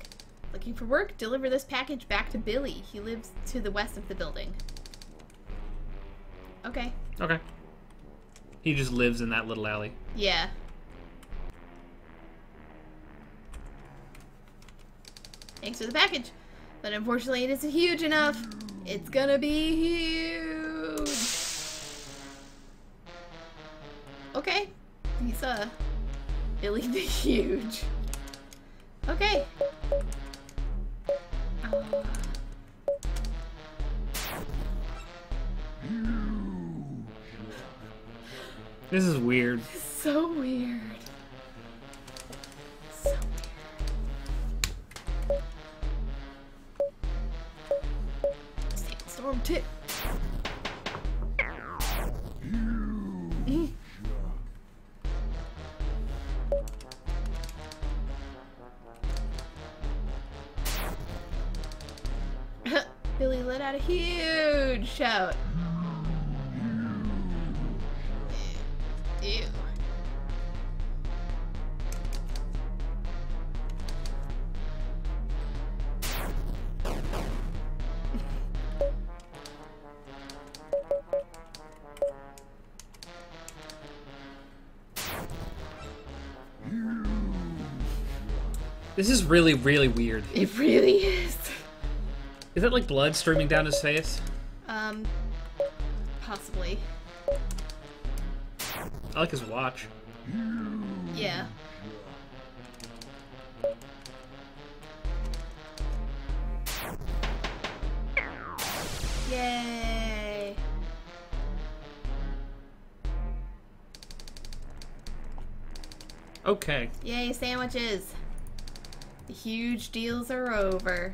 Looking for work? Deliver this package back to Billy. He lives to the west of the building. Okay. Okay. He just lives in that little alley. Yeah. Thanks for the package. But unfortunately, it isn't huge enough. It's gonna be huge. Billy the Huge. Okay. This is weird. so weird. This is really, really weird. It really is. Is that like blood streaming down his face? Um, possibly. I like his watch. Yeah. Yay. Okay. Yay, sandwiches. The huge deals are over.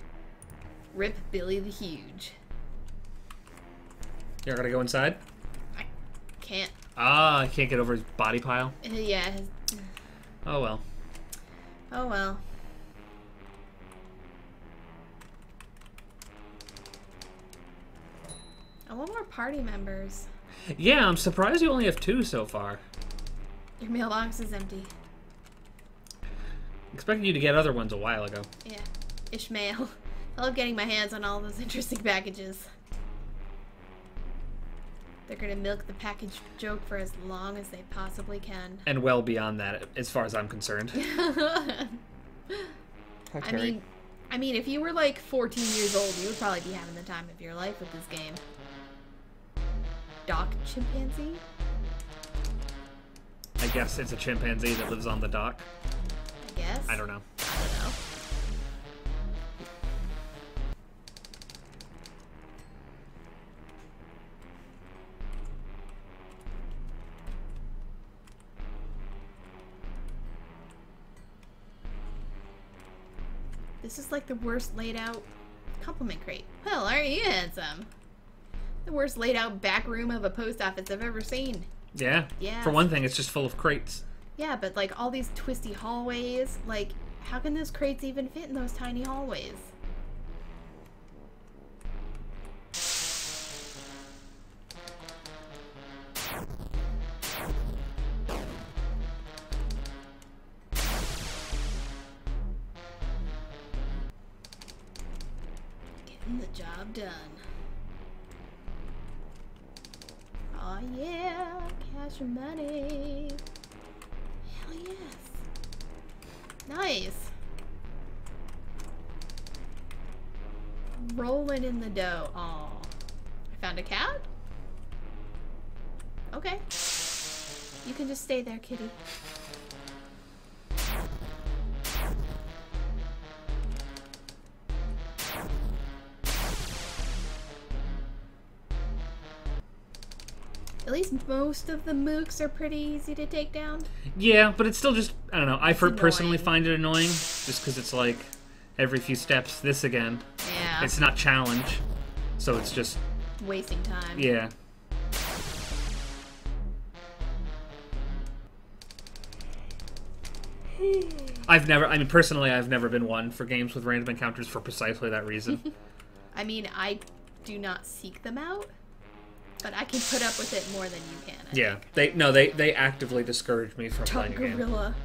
Rip Billy the Huge. You're gonna go inside? I can't. Ah, I can't get over his body pile. uh, Yeah. Oh well. Oh well. I want more party members. Yeah, I'm surprised you only have two so far. Your mailbox is empty. Expected you to get other ones a while ago. Yeah. Ishmael. I love getting my hands on all those interesting packages. They're gonna milk the package joke for as long as they possibly can. And well beyond that, as far as I'm concerned. I mean, I mean, if you were like 14 years old, you would probably be having the time of your life with this game. Doc chimpanzee? I guess it's a chimpanzee that lives on the dock. I guess. I don't know. I don't know. This is like the worst laid out compliment crate. Well, aren't you handsome? The worst laid out back room of a post office I've ever seen. Yeah. Yeah. For one thing, it's just full of crates. Yeah, but like all these twisty hallways, like how can those crates even fit in those tiny hallways? Stay there, kitty. At least most of the mooks are pretty easy to take down. Yeah, but it's still just I don't know. I per- personally find it annoying just because it's like every few steps this again. Yeah. It's not challenge, so it's just wasting time. yeah. I've never, I mean, personally, I've never been one for games with random encounters for precisely that reason. I mean, I do not seek them out, but I can put up with it more than you can. I yeah, they no, they they actively discourage me from Top playing gorilla.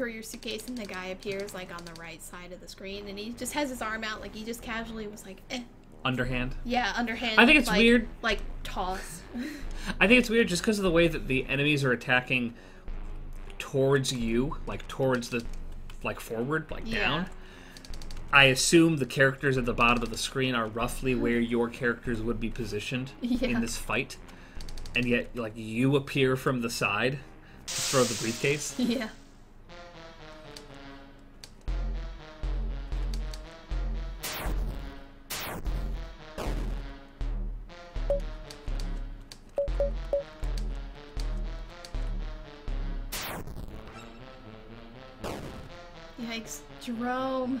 I like when you throw your suitcase and the guy appears like on the right side of the screen and he just has his arm out like he just casually was like eh. Underhand. Yeah, underhand. I think it's like- weird. Like toss. I think it's weird just because of the way that the enemies are attacking towards you, like towards the, like forward, like Yeah. down. I assume the characters at the bottom of the screen are roughly where your characters would be positioned Yeah. in this fight, and yet like you appear from the side to throw the briefcase. yeah. Yikes, Jerome.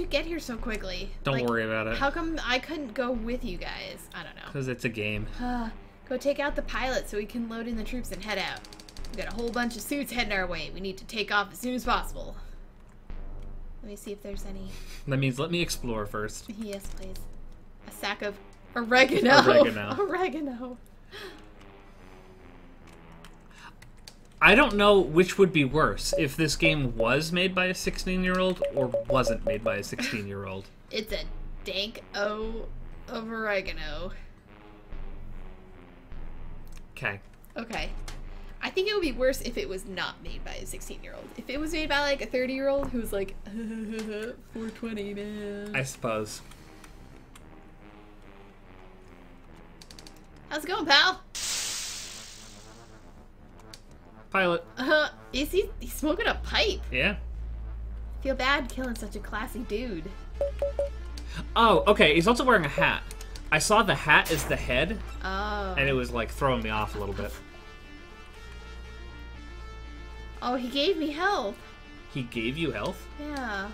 You get here so quickly? Don't Like, worry about it, How come I couldn't go with you guys? I don't know. because it's a game. Uh, go take out the pilot so we can load in the troops and head out. We got a whole bunch of suits heading our way. We need to take off as soon as possible. Let me see if there's any. That means let me explore first. Yes, please. A sack of oregano. Oregano. oregano. I don't know which would be worse if this game was made by a 16 year old or wasn't made by a 16 year old. It's a dank O of oregano. Okay. Okay. I think it would be worse if it was not made by a 16 year old. If it was made by like a 30 year old who was like, 420, man. I suppose. How's it going, pal? Pilot. Uh, is he? He's smoking a pipe. Yeah. Feel bad killing such a classy dude. Oh, okay. He's also wearing a hat. I saw the hat as the head, Oh. and it was like throwing me off a little bit. Oh, he gave me health. He gave you health? Yeah.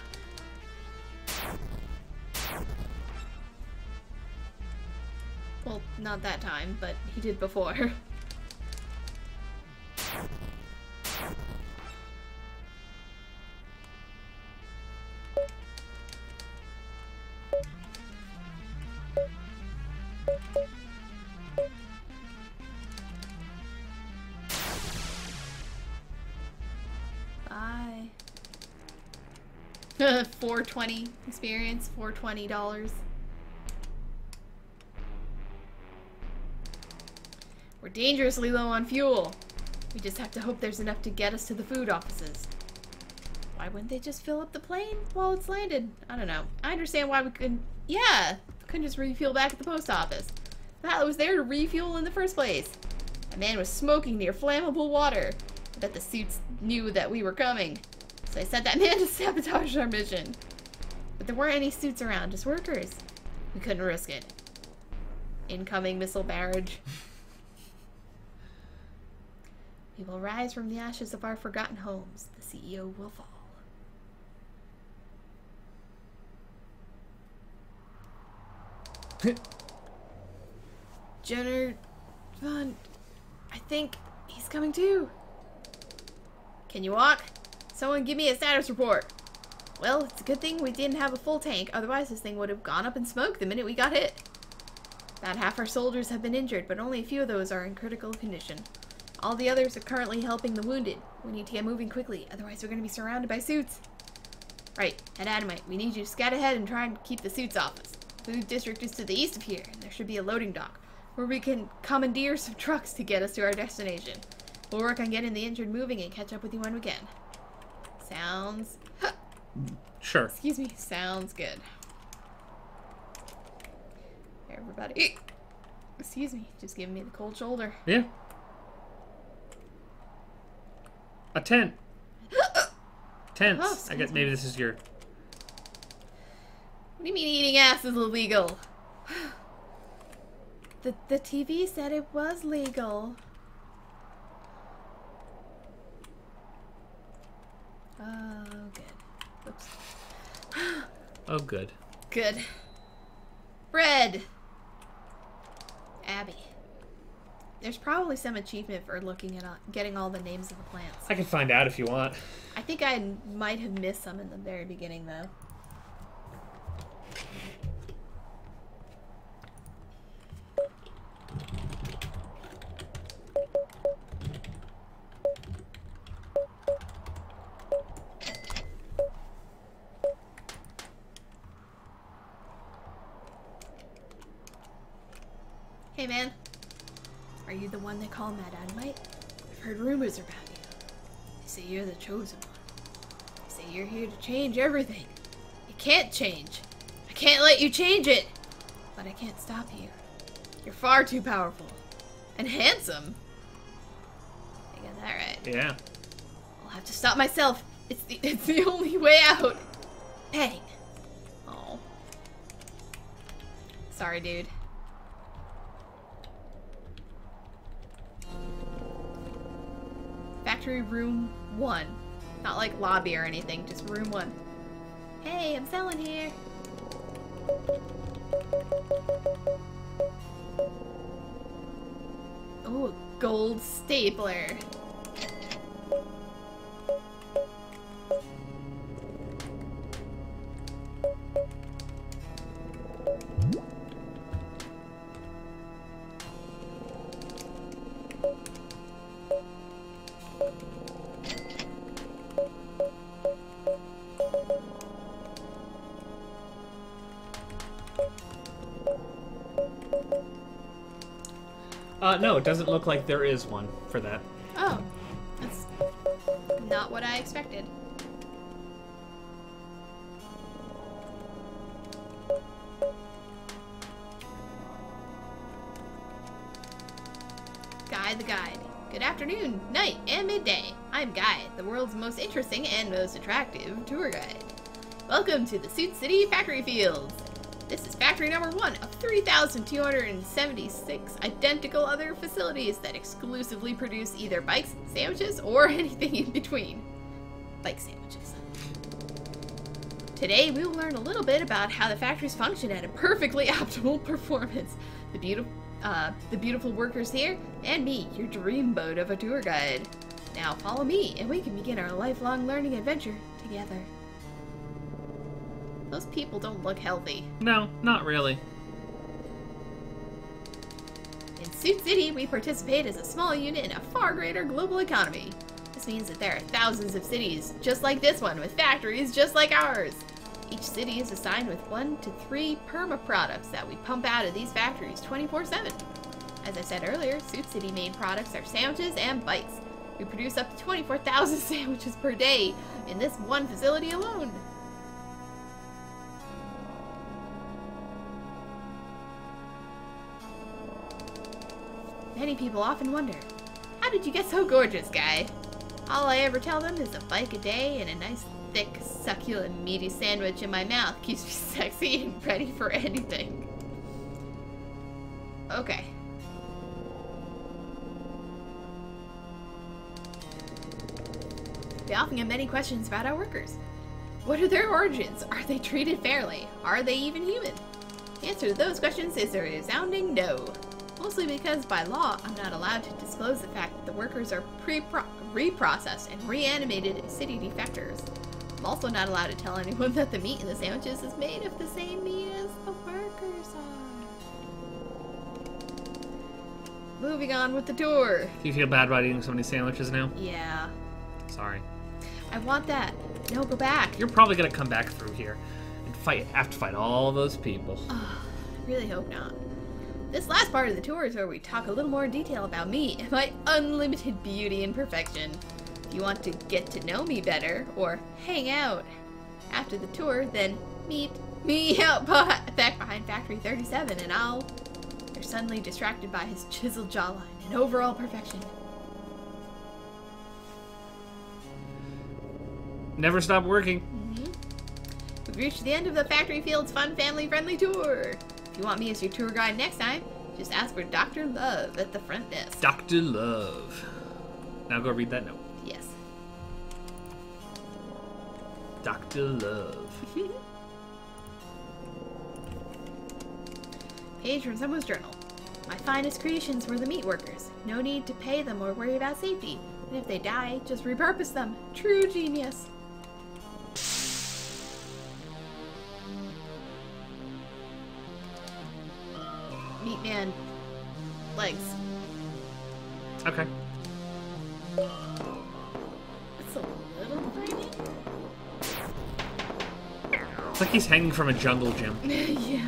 Well, not that time, but he did before. Bye. 420 experience, 420 dollars. We're dangerously low on fuel. We just have to hope there's enough to get us to the food offices. Why wouldn't they just fill up the plane while it's landed? I don't know. I understand why we couldn't. Yeah, couldn't just refuel back at the post office. That was there to refuel in the first place? A man was smoking near flammable water. I bet the suits knew that we were coming. So I sent that man to sabotage our mission. But there weren't any suits around, just workers. We couldn't risk it. Incoming missile barrage. we will rise from the ashes of our forgotten homes. The CEO will fall. Jenner Von I think he's coming too. Can you walk? Someone give me a status report. Well, it's a good thing we didn't have a full tank, otherwise this thing would have gone up in smoke the minute we got hit. About half our soldiers have been injured, but only a few of those are in critical condition. All the others are currently helping the wounded. We need to get moving quickly, otherwise we're going to be surrounded by suits. Right, Mad Dynamite, we need you to scout ahead and try and keep the suits off us. Food district is to the east of here, and there should be a loading dock, where we can commandeer some trucks to get us to our destination. We'll work on getting the injured moving and catch up with you when we can. Sounds... Sure. Excuse me. Sounds good. Everybody. Excuse me. Just giving me the cold shoulder. Yeah. A tent. Tents. Oh, I guess maybe this is your. What do you mean eating ass is illegal? The, the TV said it was legal. Oh, good. Oops. Oh, good. Good. Bread. There's probably some achievement for looking at all, getting all the names of the plants. I can find out if you want. I think I might have missed some in the very beginning, though. Hey, man. Are you the one they call Mad Dynamite? I've heard rumors about you. They say you're the chosen one. They say you're here to change everything. You can't change. I can't let you change it. But I can't stop you. You're far too powerful. And handsome. I got that right. Yeah. I'll have to stop myself. It's the, it's the only way out. Bang. Oh. Sorry, dude. Factory room one. Not like lobby or anything, just room one. Hey, I'm selling here. Oh, gold stapler. Doesn't look like there is one for that. Oh. That's not what I expected. Guy the Guide. Good afternoon, night, and midday. I'm Guy, the world's most interesting and most attractive tour guide. Welcome to the Suit City Factory Fields. This is factory number one 3,276 identical other facilities that exclusively produce either bikes, sandwiches, or anything in between. Bike sandwiches. Today, we will learn a little bit about how the factories function at a perfectly optimal performance. The beautiful, uh, the beautiful workers here, and me, your dreamboat of a tour guide. Now follow me, and we can begin our lifelong learning adventure together. Those people don't look healthy. No, not really. Suit City, we participate as a small unit in a far greater global economy. This means that there are thousands of cities, just like this one, with factories just like ours. Each city is assigned with one to three perma products that we pump out of these factories 24 7. As I said earlier, Suit City main products are sandwiches and bikes. We produce up to 24,000 sandwiches per day in this one facility alone. Many people often wonder, how did you get so gorgeous, guy? All I ever tell them is a bike a day and a nice, thick, succulent, meaty sandwich in my mouth keeps me sexy and ready for anything. Okay. We often get many questions about our workers. What are their origins? Are they treated fairly? Are they even human? The answer to those questions is a resounding no. Mostly because by law, I'm not allowed to disclose the fact that the workers are reprocessed and reanimated as city defectors. I'm also not allowed to tell anyone that the meat in the sandwiches is made of the same meat as the workers are. Moving on with the tour. Do you feel bad about eating so many sandwiches now? Yeah, Sorry. I want that. No, go back. You're probably gonna come back through here and fight. Have to fight all those people. I really hope not. This last part of the tour is where we talk a little more in detail about me and my unlimited beauty and perfection. If you want to get to know me better or hang out after the tour, then meet me out back behind Factory 37 and I'll. They're suddenly distracted by his chiseled jawline and overall perfection. Never stop working. Mm-hmm. We've reached the end of the Factory Fields Fun Family Friendly Tour. If you want me as your tour guide next time, just ask for Dr. Love at the front desk. Dr. Love. Now go read that note. Yes. Dr. Love. Page from someone's journal. My finest creations were the meat workers. No need to pay them or worry about safety. And if they die, just repurpose them. True genius. Meat man. Legs. Okay. It's a little tiny. It's like he's hanging from a jungle gym. yeah.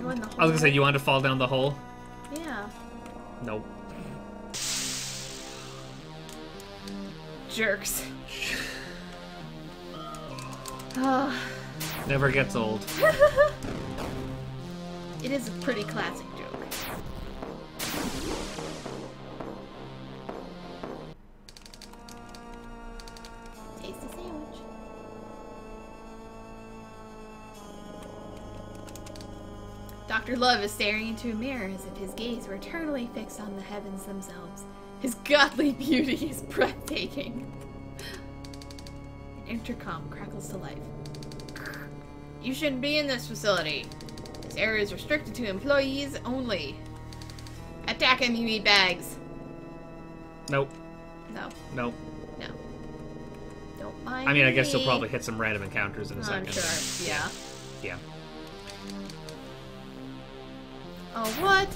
Go in the hole. I was gonna say you wanted to fall down the hole. Yeah. Nope. Jerks. Oh, Never gets old. it is a pretty classic joke. Dr. Love is staring into a mirror as if his gaze were eternally fixed on the heavens themselves. His godly beauty is breathtaking. An intercom crackles to life. You shouldn't be in this facility. This area is restricted to employees only. Attack him, you eat bags. Nope. No. Nope. No. Don't mind I mean, I guess me. you'll probably hit some random encounters in a I'm second. sure. Yeah. Yeah. Oh, what?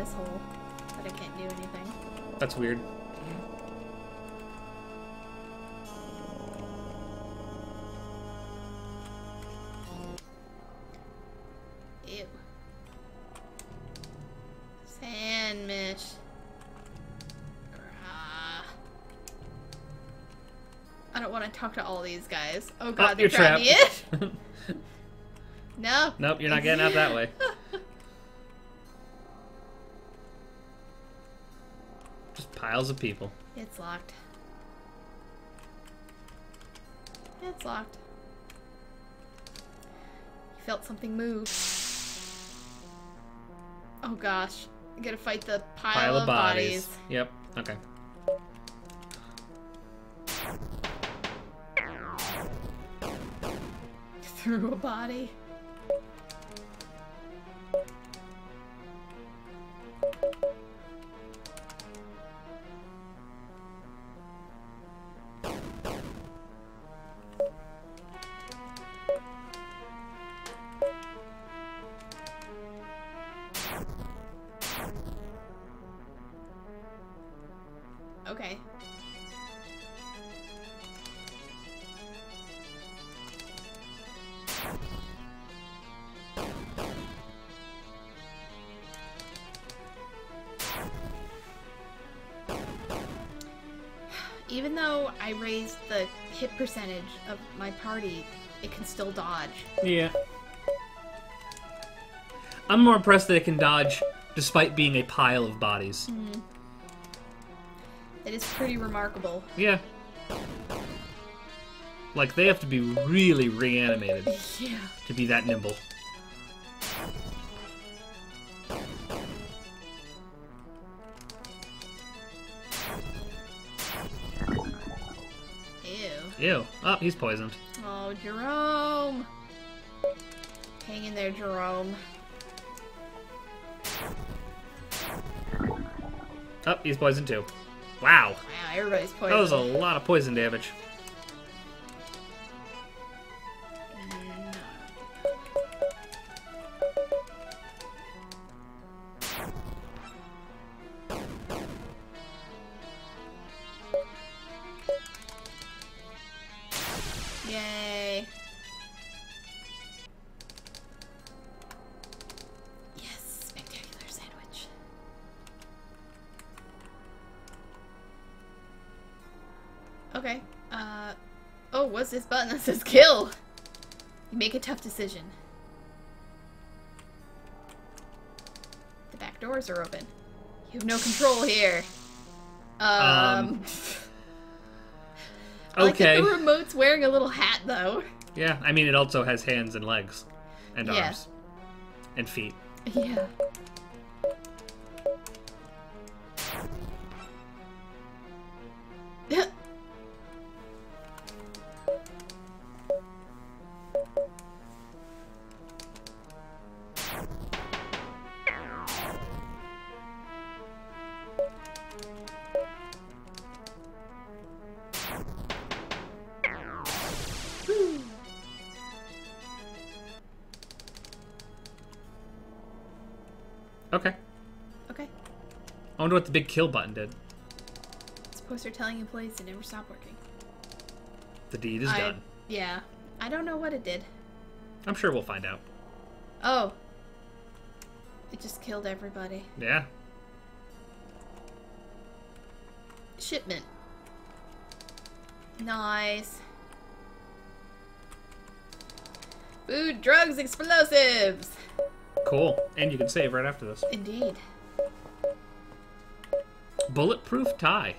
This hole, but I can't do anything. That's weird. Ew. I don't want to talk to all these guys. Oh, oh god, Oh, they you're trapped trapped. me in. No. nope, you're not getting out that way. piles of people. It's locked. It's locked. You felt something move. Oh gosh. I gotta fight the pile, Pile of of bodies. bodies. Yep. Okay. Through a body. Percentage of my party, it can still dodge. Yeah. I'm more impressed that it can dodge despite being a pile of bodies. Mm-hmm. It is pretty remarkable. Yeah. Like, they have to be really reanimated Yeah. to be that nimble. Oh, he's poisoned. Oh, Jerome. Hang in there, Jerome. Oh, he's poisoned too. Wow. Wow, everybody's poisoned. That was a lot of poison damage. Kill? You make a tough decision. The back doors are open. You have no control here. Um. Um, I like that Okay. the remote's wearing a little hat, though. Yeah, I mean, it also has hands and legs. And Yeah. arms. And feet. Yeah. What the big kill button did. Poster telling employees to never stop working. The deed is I- done. Yeah. I don't know what it did. I'm sure we'll find out. Oh. It just killed everybody. Yeah. Shipment. Nice. Food, drugs, explosives. Cool. And you can save right after this. Indeed. Bulletproof tie.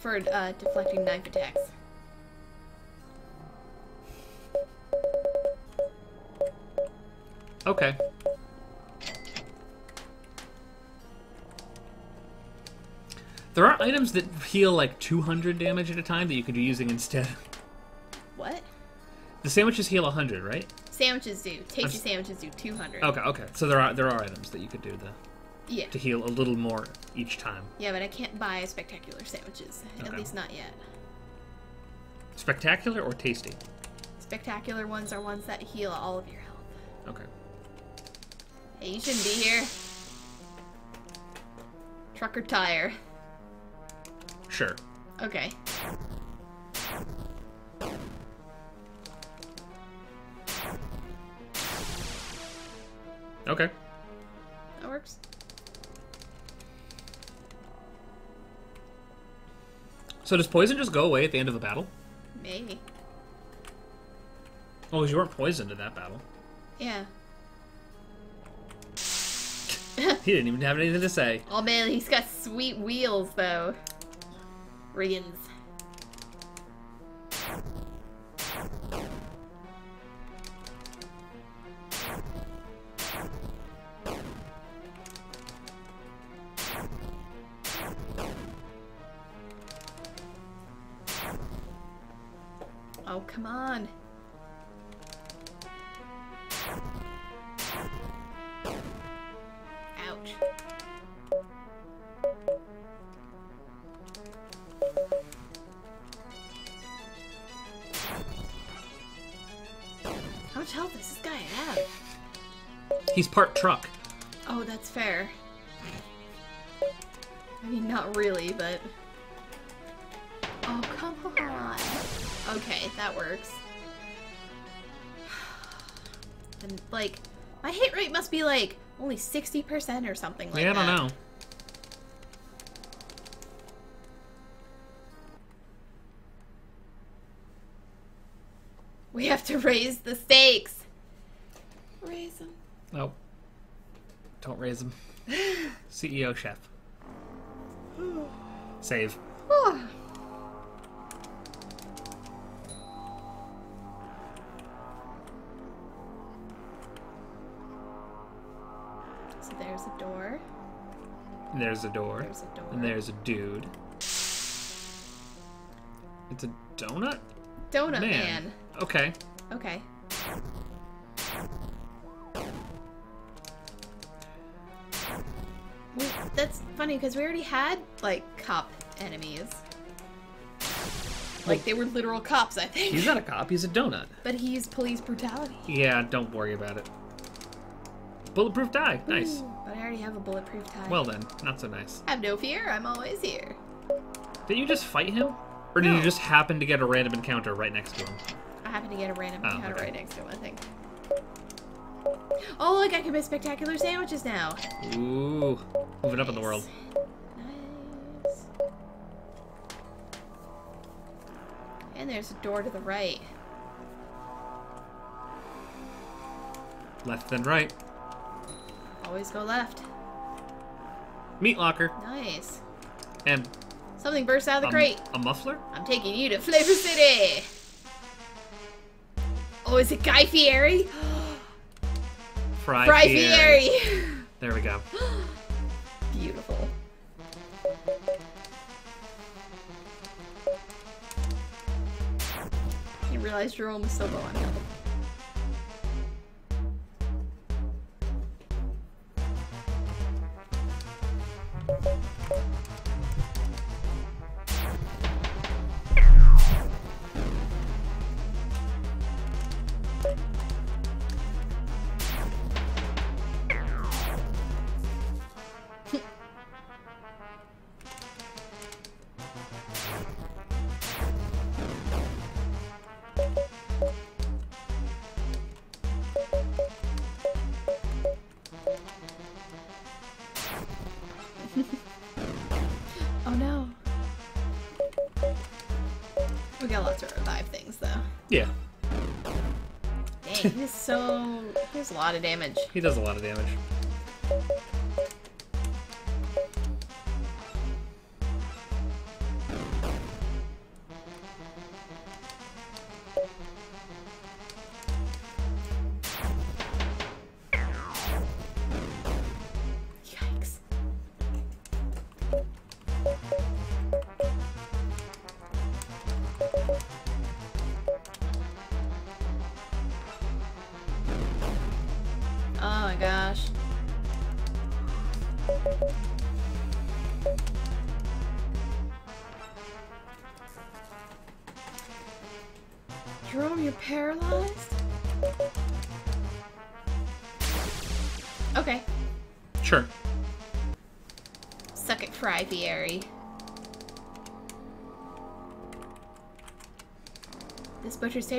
For uh, deflecting knife attacks. Okay. There are items that heal like 200 damage at a time that you could be using instead. What? The sandwiches heal 100, right? Sandwiches do. Tasty I'm- sandwiches do 200. Okay, okay. So there are there are items that you could do the Yeah. to heal a little more each time. Yeah, but I can't buy spectacular sandwiches. At least not yet. Spectacular or tasty? Spectacular ones are ones that heal all of your health. Okay. Hey, you shouldn't be here. Trucker tire. Sure. Okay. Okay. So does poison just go away at the end of a battle? Maybe. Oh, 'cause you weren't poisoned in that battle. Yeah. He didn't even have anything to say. Oh man, he's got sweet wheels though. Riggins. 60% or something like that. yeah, I don't know. We have to raise the stakes. Raise them. Nope. Don't raise them. CEO chef. Save. There's a door. There's a door. And there's a dude. It's a donut? Donut Man. man. Okay. Okay. That's funny because we already had like cop enemies. Like they were literal cops, I think. He's not a cop, he's a donut. but he's police brutality. Yeah, don't worry about it. Bulletproof die. Nice. Ooh, but I already have a bulletproof tie. Well then, not so nice. I have no fear. I'm always here. Did you just fight him? Or did No. you just happen to get a random encounter right next to him? I happen to get a random Oh, encounter okay. right next to him. I think. Oh look! I can make spectacular sandwiches now. Ooh. Moving up in the world. Nice. And there's a door to the right. Left then right. Always go left. Meat locker. Nice. And Something bursts out of the a, crate. a muffler? I'm taking you to Flavor City. Oh, is it Guy Fieri? Fry, Fry Fieri. Fieri. There we go. Beautiful. You realize Jerome was still low on health. Of damage. he does a lot of damage.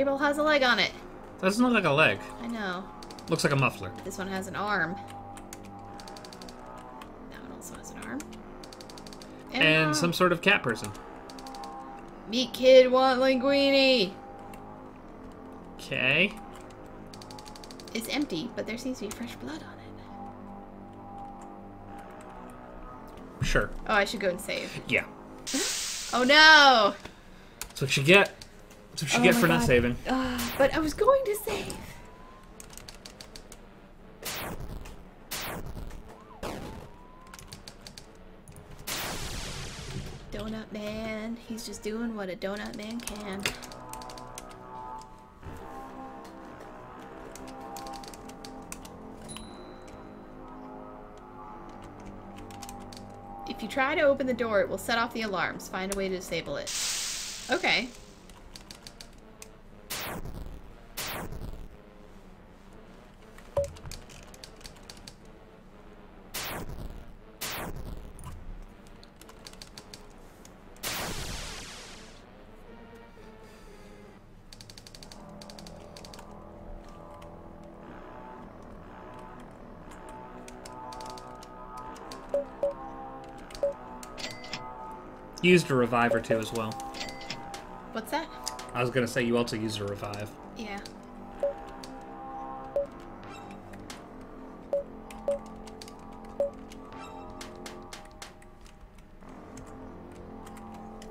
Table has a leg on it. Doesn't look like a leg. I know. Looks like a muffler. This one has an arm. That one also has an arm. an And some sort of cat person. Meat kid want linguine. Okay. It's empty, but there seems to be fresh blood on it. Sure. Oh, I should go and save. Yeah. Oh no! That's what you get. That's what you Oh get for not saving. Ah, but I was going to save. Donut Man. He's just doing what a donut man can. If you try to open the door, it will set off the alarms. Find a way to disable it. Okay. Used a revive or two as well. What's that? I was gonna say you also used a revive. Yeah.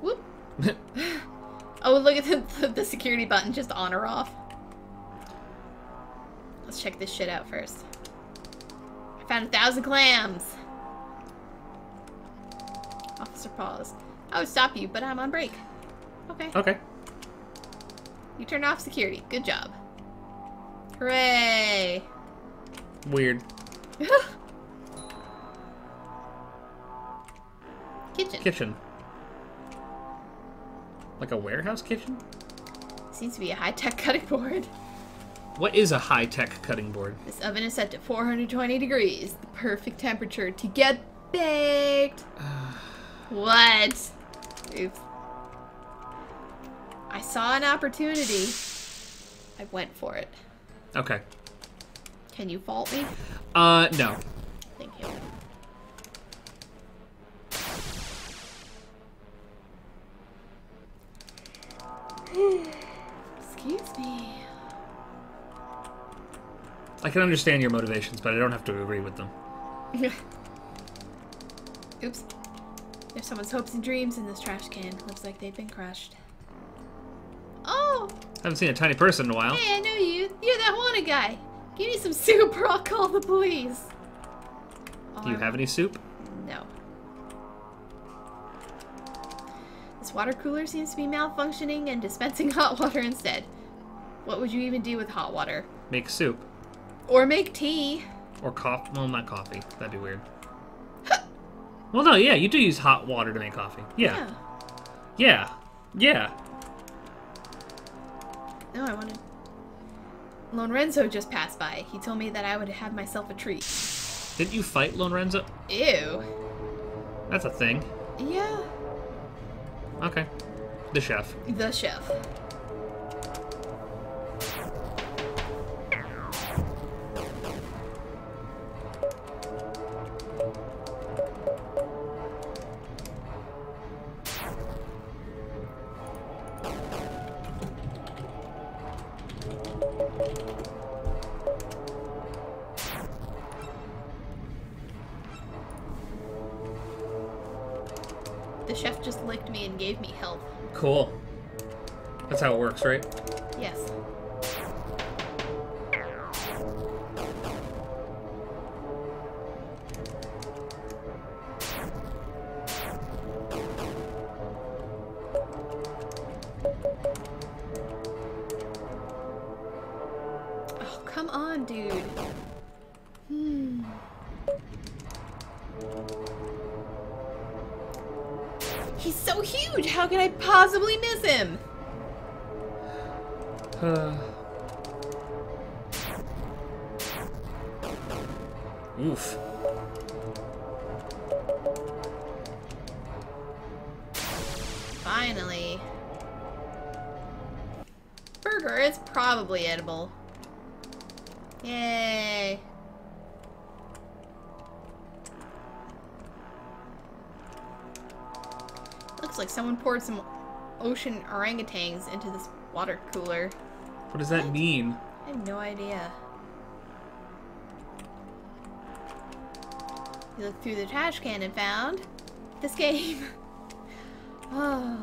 Whoop. Oh, look at the, the security button just on or off. Let's check this shit out first. I found a thousand clams. Officer pause. I would stop you, but I'm on break. Okay. Okay. You turned off security. Good job. Hooray! Weird. Kitchen. Kitchen. Like a warehouse kitchen? Seems to be a high-tech cutting board. What is a high tech cutting board? This oven is set to 420 degrees, the perfect temperature to get baked. what? Oops. I saw an opportunity. I went for it. Okay. Can you fault me? Uh, no. Thank you. Excuse me. I can understand your motivations, but I don't have to agree with them. Oops. There's someone's hopes and dreams in this trash can. Looks like they've been crushed. Oh! Haven't seen a tiny person in a while. Hey, I know you. You're that wanted guy. Give me some soup or I'll call the police. Do you have any soup? No. This water cooler seems to be malfunctioning and dispensing hot water instead. What would you even do with hot water? Make soup. Or make tea. Or coffee. Well, not coffee. That'd be weird. Well, no, yeah, you do use hot water to make coffee. Yeah. Yeah. Yeah. No, oh, I wanted. Lorenzo just passed by. He told me that I would have myself a treat. Didn't you fight Lorenzo? Ew. That's a thing. Yeah. Okay. The chef. The chef. Huge! How can I possibly miss him? Uh. Poured some ocean orangutans into this water cooler. What does that mean? I have no idea. You looked through the trash can and found this game. oh.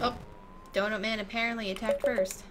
Oh, Donut Man apparently attacked first.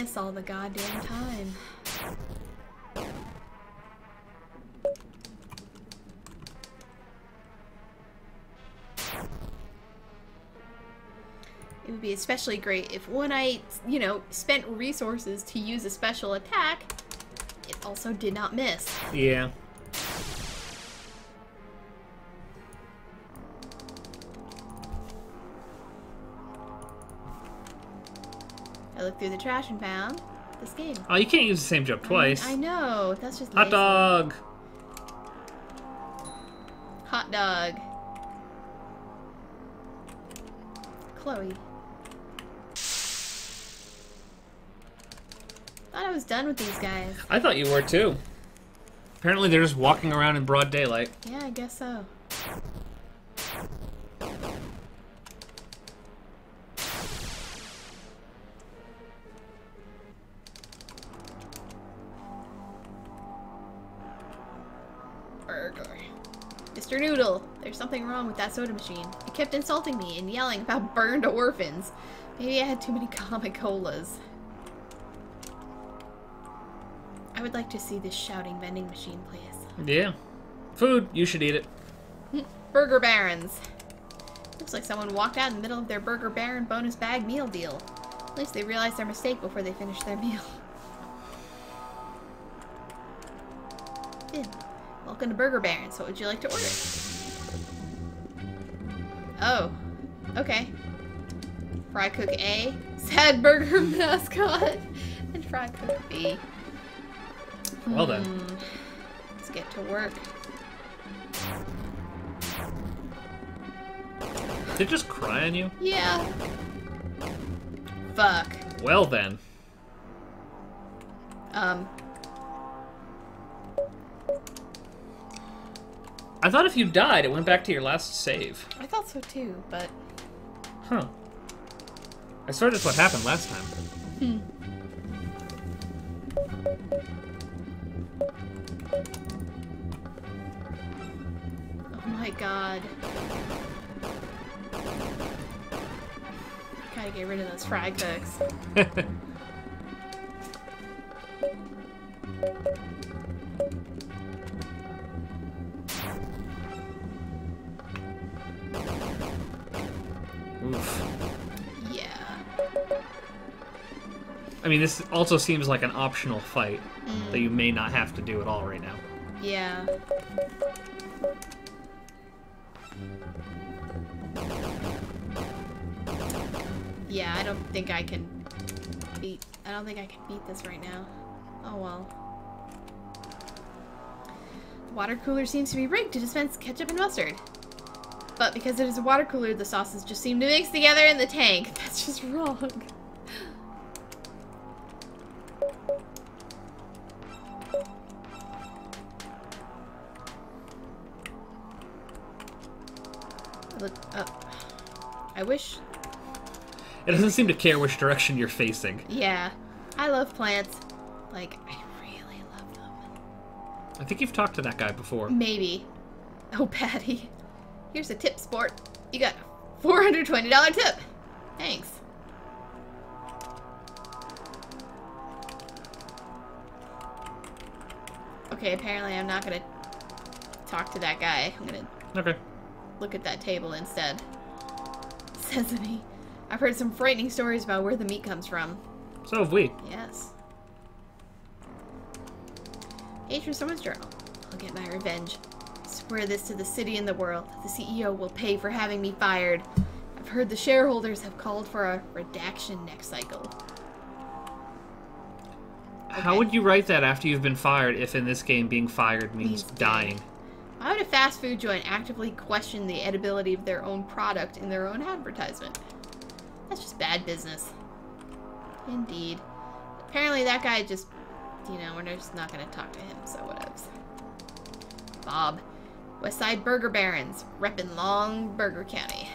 Miss all the goddamn time. It would be especially great if when I, you know, spent resources to use a special attack, it also did not miss. Yeah. Through the trash and found this game. Oh, you can't use the same joke twice. I know, that's just Hot lazy. dog. Hot dog. Chloe. Thought I was done with these guys. I thought you were too. Apparently, they're just walking around in broad daylight. Yeah, I guess so. Wrong with that soda machine. It kept insulting me and yelling about burned orphans. Maybe I had too many comic colas. I would like to see this shouting vending machine, please. Yeah. Food. You should eat it. Burger Barons. Looks like someone walked out in the middle of their Burger Baron bonus bag meal deal. At least they realized their mistake before they finished their meal. Welcome to Burger Barons. What would you like to order? Oh. Okay. Fry Cook A. Sad Burger Mascot. And Fry Cook B. Well then. Hmm. Let's get to work. Did it just cry on you? Yeah. Fuck. Well then. Um, I thought if you died, it went back to your last save. I thought so too, but Huh. I swear that's what happened last time. Hmm. oh my god. Gotta get rid of those fry cooks. I mean, this also seems like an optional fight that you mm. may not have to do at all right now. Yeah. Yeah, I don't think I can beat I don't think I can beat this right now. Oh well. The water cooler seems to be rigged to dispense ketchup and mustard. But because it is a water cooler, the sauces just seem to mix together in the tank. That's just wrong. Wish. It doesn't seem to care which direction you're facing. Yeah. I love plants. Like, I really love them. I think you've talked to that guy before. Maybe. Oh, Patty. Here's a tip, sport. You got a $420 tip. Thanks. Okay, apparently I'm not gonna talk to that guy. I'm gonna Okay. look at that table instead. Sesame. I've heard some frightening stories about where the meat comes from. So have we. Yes. Page from someone's journal. I'll get my revenge. Swear this to the city and the world. The CEO will pay for having me fired. I've heard the shareholders have called for a redaction next cycle. How would you write that after you've been fired if in this game being fired means Means dying? Why would a fast food joint actively question the edibility of their own product in their own advertisement? That's just bad business. Indeed. Apparently that guy just, you know, we're just not gonna talk to him, so whatevs. Bob. Westside Burger Barons, reppin' Long Burger County.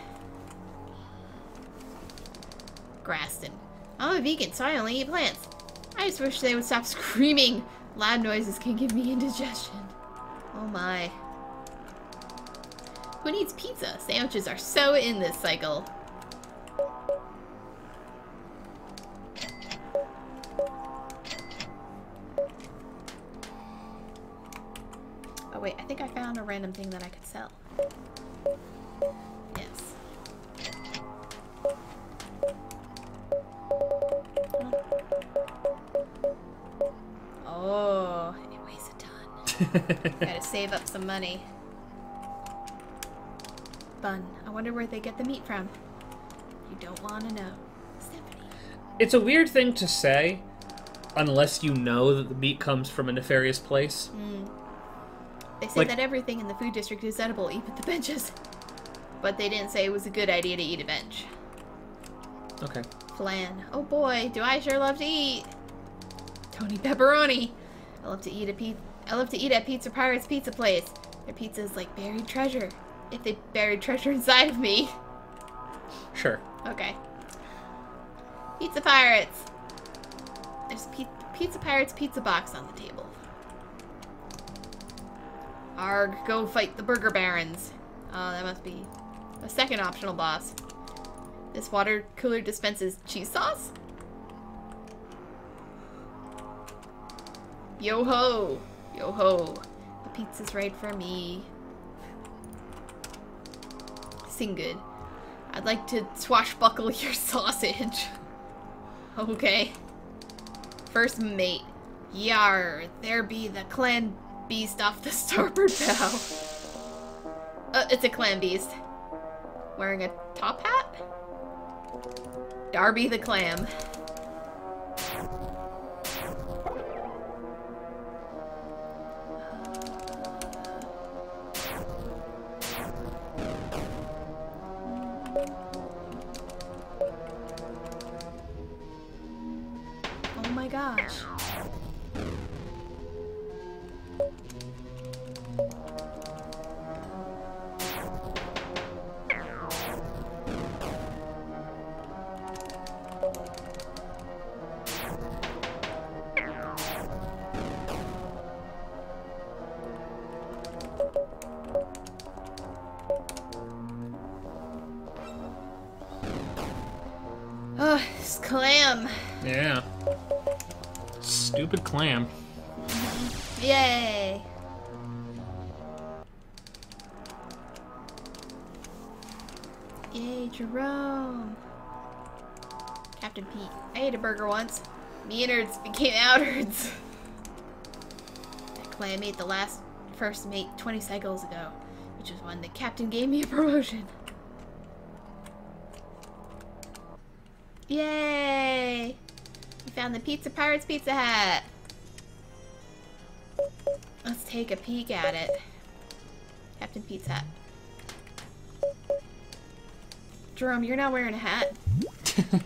Graston. I'm a vegan, so I only eat plants. I just wish they would stop screaming. Loud noises can give me indigestion. Oh my. Who needs pizza? Sandwiches are so in this cycle. Oh wait, I think I found a random thing that I could sell. Yes. Oh, it weighs a ton. Gotta save up some money. Bun. I wonder where they get the meat from. You don't want to know. Stephanie. it's a weird thing to say unless you know that the meat comes from a nefarious place. Hmm. They say Like- that everything in the food district is edible, even the benches. But they didn't say it was a good idea to eat a bench. Okay. Flan. Oh boy, do I sure love to eat. Tony Pepperoni. I love to eat a pe- I love to eat at Pizza Pirates Pizza Place. Their pizza is like buried treasure. If they buried treasure inside of me. Sure. Okay. Pizza Pirates. There's a Pizza Pirates pizza box on the table. Arg, go fight the Burger Barons. Oh, that must be a second optional boss. This water cooler dispenses cheese sauce? Yo ho! Yo ho! The pizza's right for me. Sing good. I'd like to swashbuckle your sausage. okay. First mate. Yar, there be the clan beast off the starboard bow. Uh, it's a clan beast. Wearing a top hat? Darby the clam. The last first mate 20 cycles ago, which was when the captain gave me a promotion. Yay! We found the Pizza Pirates pizza hat. Let's take a peek at it. Captain Pizza hat. Jerome, you're not wearing a hat.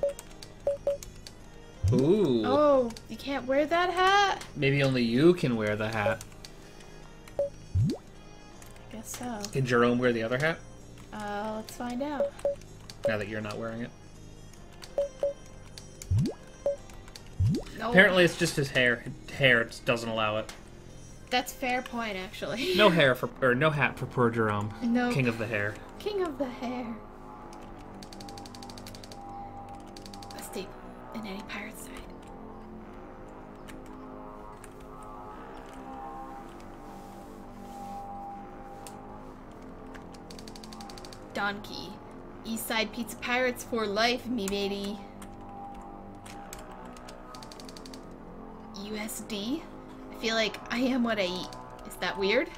Ooh. Oh, you can't wear that hat? Maybe only you can wear the hat. Guess so. Can Jerome wear the other hat? Uh, let's find out. Now that you're not wearing it. No, Apparently, it's just his hair. Hair doesn't allow it. That's fair point, actually. No hair for, or no hat for poor Jerome. Nope. King of the hair. King of the hair. A staple in any pirate's Donkey. Eastside Pizza Pirates for life, me matey. USD? I feel like I am what I eat. Is that weird?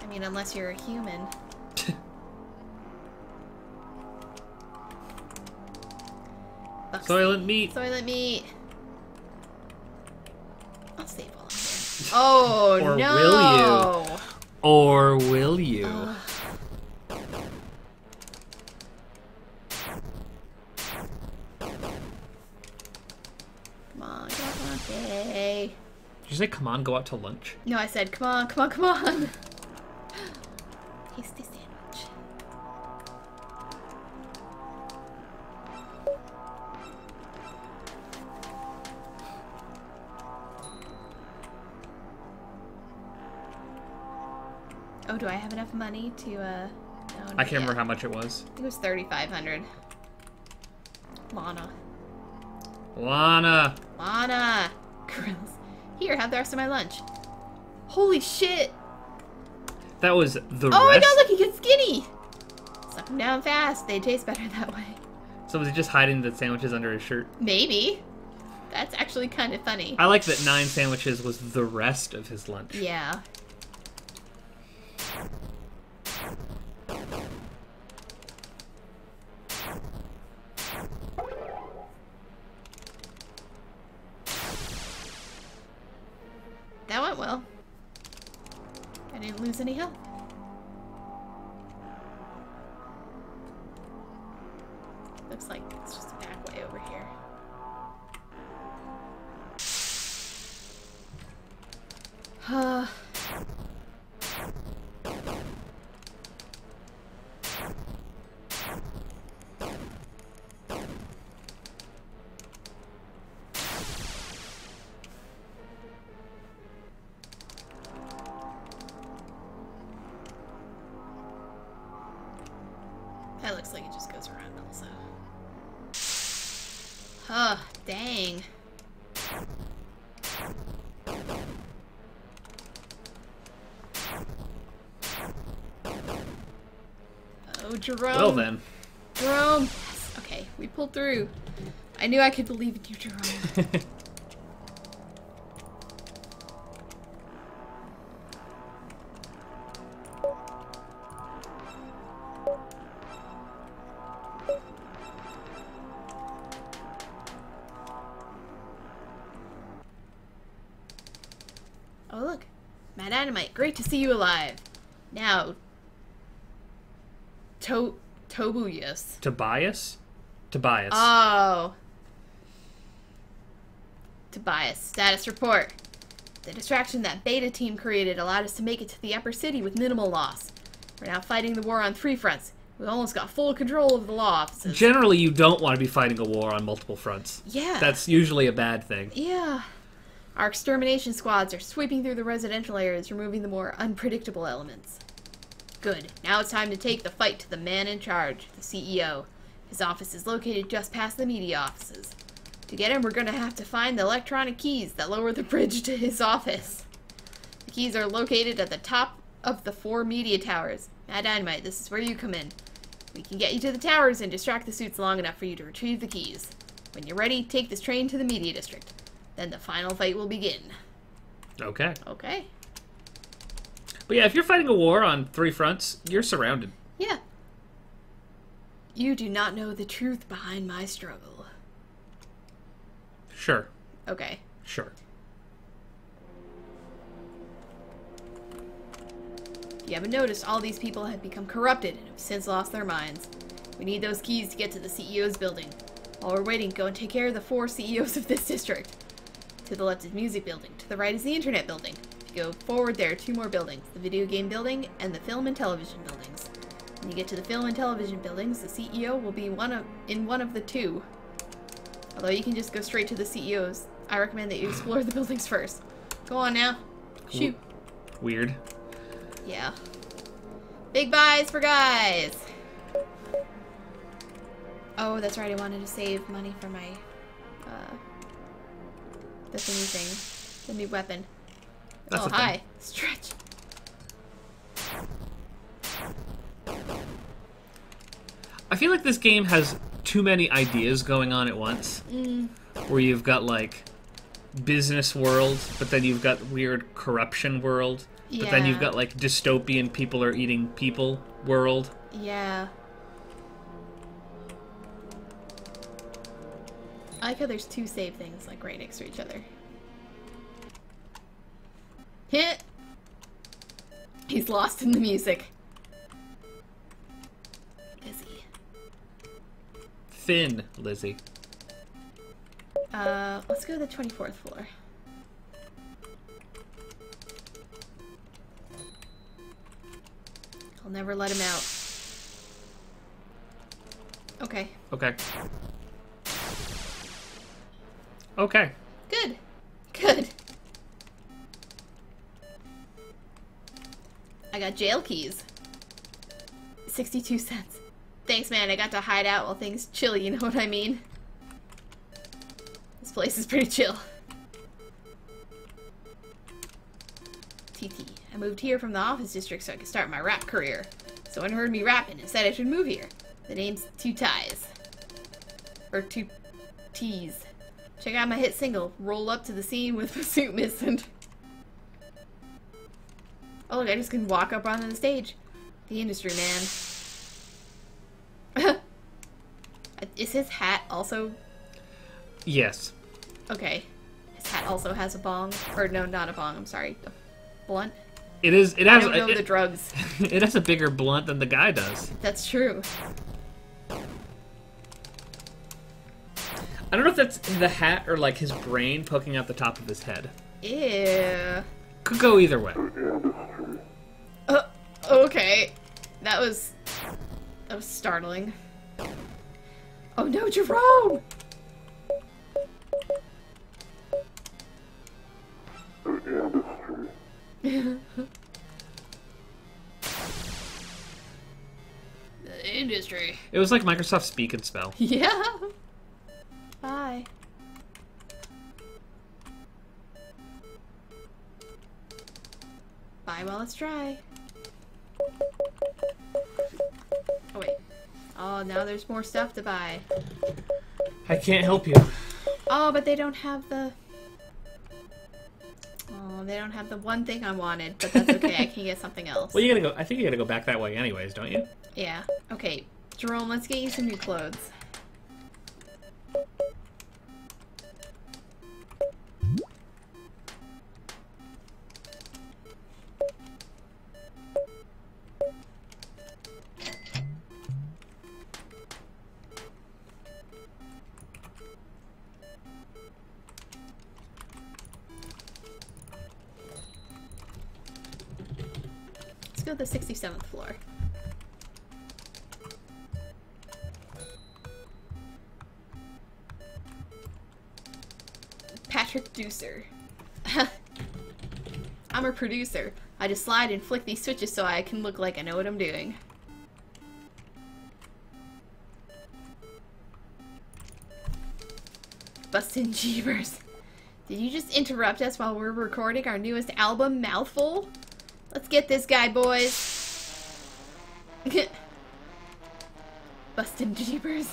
I mean, unless you're a human. Soylent meat. Soylent meat. I'll I'm here. Oh Or no! will you? Or will you? Ugh. Did you say, come on, go out to lunch? No, I said, come on, come on, come on. Tasty sandwich. Oh, do I have enough money to, uh... No, I can't remember how much it was. I think it was 3500 Lana. Lana. Lana! Grills. Here, have the rest of my lunch. Holy shit! That was the Oh my god, look, he gets skinny! Suck them down fast. They taste better that way. So was he just hiding the sandwiches under his shirt? Maybe. That's actually kind of funny. I like that nine sandwiches was the rest of his lunch. Yeah. Jerome. Well then. Jerome. Okay, we pulled through. I knew I could believe in you, Jerome. oh, look. Mad Dynamite, great to see you alive. Now, to Tobuyas. Tobias? Tobias. Oh. Tobias, status report. The distraction that Beta Team created allowed us to make it to the upper city with minimal loss. We're now fighting the war on three fronts. We almost got full control of the law offices. Generally, you don't want to be fighting a war on multiple fronts. yeah. That's usually a bad thing. Yeah. Our extermination squads are sweeping through the residential areas, removing the more unpredictable elements. Good. Now it's time to take the fight to the man in charge, the CEO. His office is located just past the media offices. To get him, we're going to have to find the electronic keys that lower the bridge to his office. The keys are located at the top of the four media towers. Mad Dynamite, this is where you come in. We can get you to the towers and distract the suits long enough for you to retrieve the keys. When you're ready, take this train to the media district. Then the final fight will begin. Okay. Okay. But yeah, if you're fighting a war on three fronts, you're surrounded. Yeah. You do not know the truth behind my struggle. Sure. Okay. Sure. You haven't noticed all these people have become corrupted and have since lost their minds. We need those keys to get to the CEO's building. While we're waiting, go and take care of the four CEOs of this district. To the left is music building. To the right is the internet building. Go forward, there are two more buildings. The video game building and the film and television buildings. When you get to the film and television buildings, the CEO will be one of in one of the two. Although you can just go straight to the CEOs. I recommend that you explore the buildings first. Go on now. Shoot. Weird. Yeah. Big buys for guys. Oh, that's right. I wanted to save money for my, uh, the thingy thing, the new weapon. That's oh, hi. Stretch. I feel like this game has too many ideas going on at once. Mm. Where you've got like business world, but then you've got weird corruption world, but then you've got like dystopian people are eating people world. Yeah. I like how there's two save things like right next to each other. Hit. He's lost in the music. Busy. Thin, Lizzie. Uh, let's go to the 24th floor. I'll never let him out. Okay. Okay. Okay. Good. Good. I got jail keys. 62 cents. Thanks, man. I got to hide out while things chill, you know what I mean? This place is pretty chill. TT. I moved here from the office district so I could start my rap career. Someone heard me rapping and said I should move here. The name's Two Ties. Or Two T's. Check out my hit single, Roll Up to the Scene with my suit missing. Oh look, I just can walk up onto the stage. The industry man. Is his hat also Yes. okay? His hat also has a bong, or no, not a bong. I'm sorry, a blunt. It is. It I has. don't know it, the drugs. it has a bigger blunt than the guy does. That's true. I don't know if that's the hat or like his brain poking out the top of his head. Ew. Could go either way. Okay, that was that was startling. Oh no, Jerome! The industry. the industry. It was like Microsoft Speak and Spell. Yeah. Bye. Bye while it's dry. Oh wait. Oh, now there's more stuff to buy. I can't help you. Oh, but they don't have the. Oh, they don't have the one thing I wanted, but that's okay. I can get something else. Well, you gotta go. I think you gotta go back that way, anyways, don't you? Yeah. Okay, Jerome, let's get you some new clothes. Producer. I just slide and flick these switches so I can look like I know what I'm doing. Bustin' Jeebers. Did you just interrupt us while we're recording our newest album, Mouthful? Let's get this guy, boys. Bustin' Jeebers.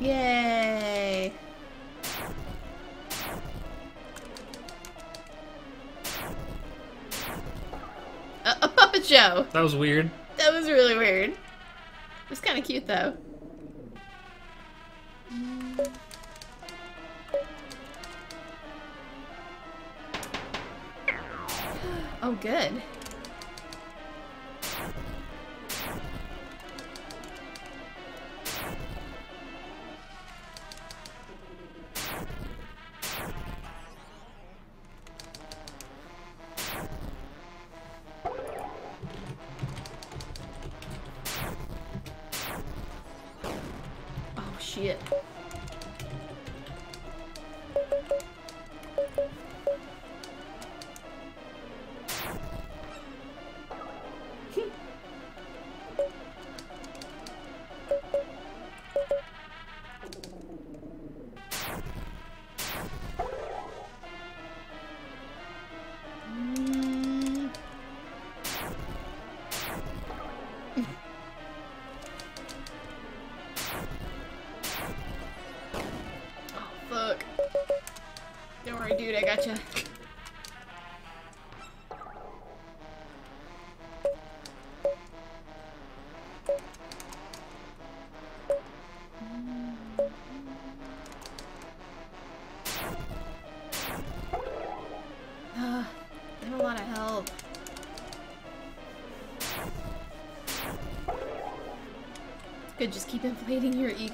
Yay! A, a puppet show. That was weird. That was really weird. It was kind of cute though. Oh, good.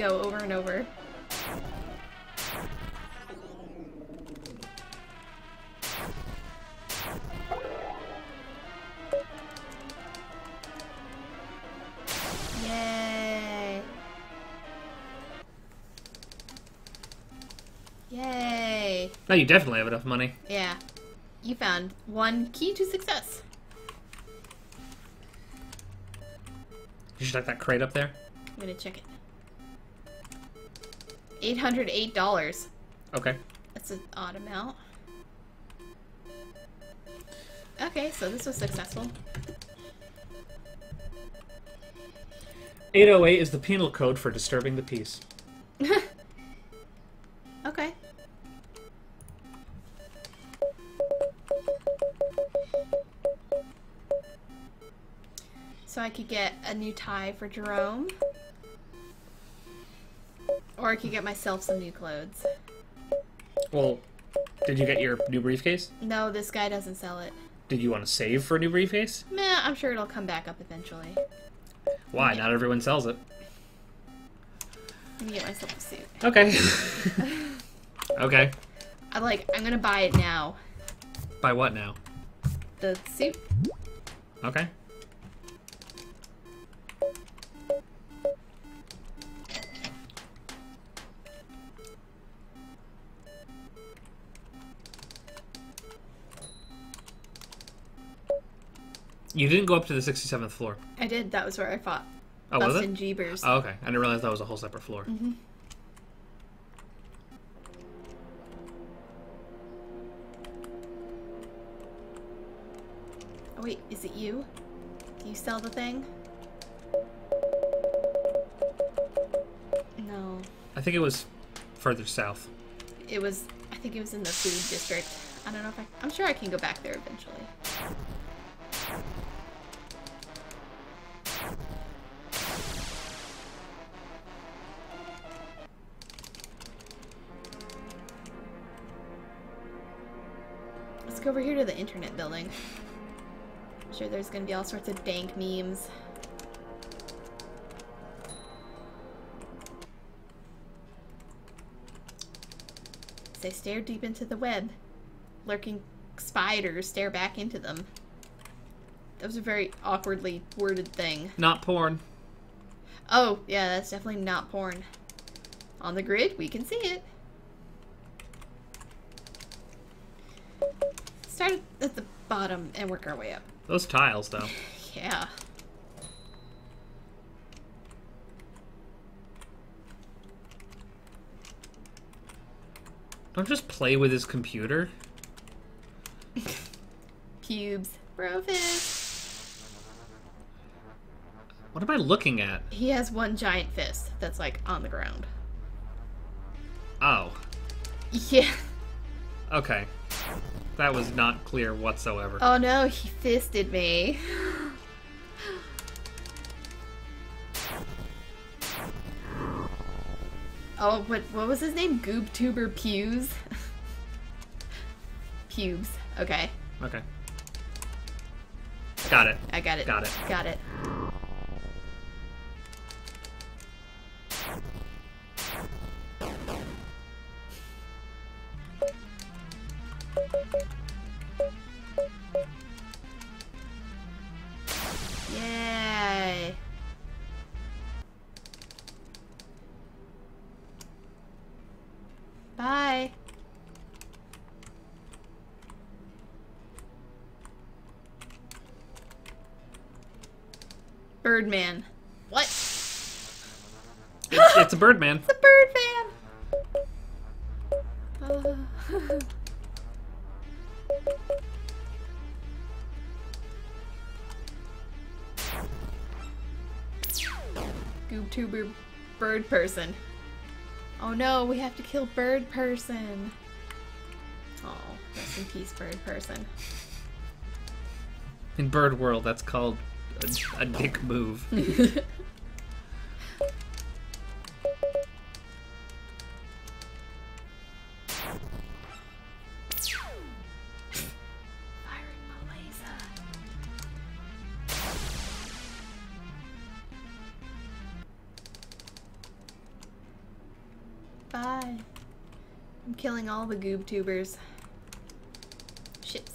Ego over and over. Yay! Yay! No, you definitely have enough money. Yeah. You found one key to success. You should like that crate up there. I'm gonna check it. $808. Okay. That's an odd amount. Okay, so this was successful. 808 is the penal code for disturbing the peace. Okay. So I could get a new tie for Jerome. I could get myself some new clothes. Well, did you get your new briefcase? No, this guy doesn't sell it. Did you want to save for a new briefcase? Meh, I'm sure it'll come back up eventually. Why? Not everyone sells it. Let me get myself a suit. Okay. okay. I like. I'm gonna buy it now. By what now? The suit. Okay. You didn't go up to the 67th floor. I did. That was where I fought. Oh, was it? Jeebers. Oh, okay. I didn't realize that was a whole separate floor. Mm-hmm. Oh wait, is it you? Do you sell the thing? No, I think it was further south. it was. I think it was in the food district. I don't know if I. I'm sure I can go back there eventually. Internet building. I'm sure there's gonna be all sorts of dank memes. As they stare deep into the web, lurking spiders stare back into them. That was a very awkwardly worded thing. Not porn. Oh, yeah, that's definitely not porn. On the grid, we can see it. Start at the bottom and work our way up. Those tiles, though. Yeah. Don't just play with his computer. Pubes. Brofist. What am I looking at? He has one giant fist that's like on the ground. Oh, Yeah. okay. That was not clear whatsoever. Oh no, he fisted me. Oh, what what was his name? GoobTuber Pews? Pubes. Okay. Okay. Got it. I got it. Got it. Got it. GoobTuber bird person. Oh no, we have to kill bird person. Oh, rest in peace, bird person. In Bird World, that's called a, a dick move. all the GoobTubers. Shit.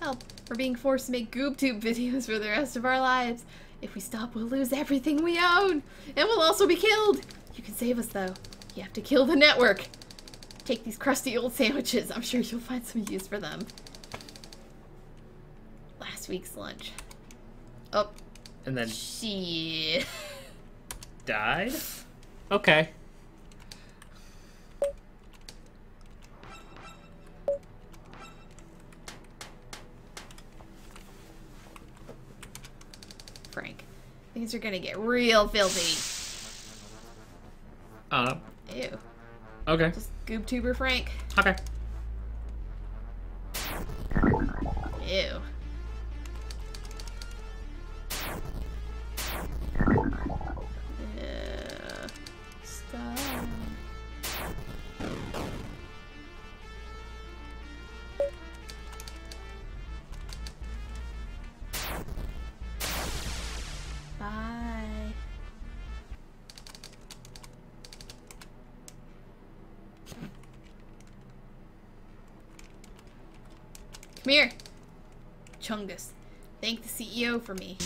Help. We're being forced to make GoobTube videos for the rest of our lives. If we stop, we'll lose everything we own. And we'll also be killed. You can save us, though. You have to kill the network. Take these crusty old sandwiches. I'm sure you'll find some use for them. Last week's lunch. Oh, And then She... died? Okay. Frank. Things are gonna get real filthy. Uh, Ew. okay. Just goob tuber Frank. Okay. For me.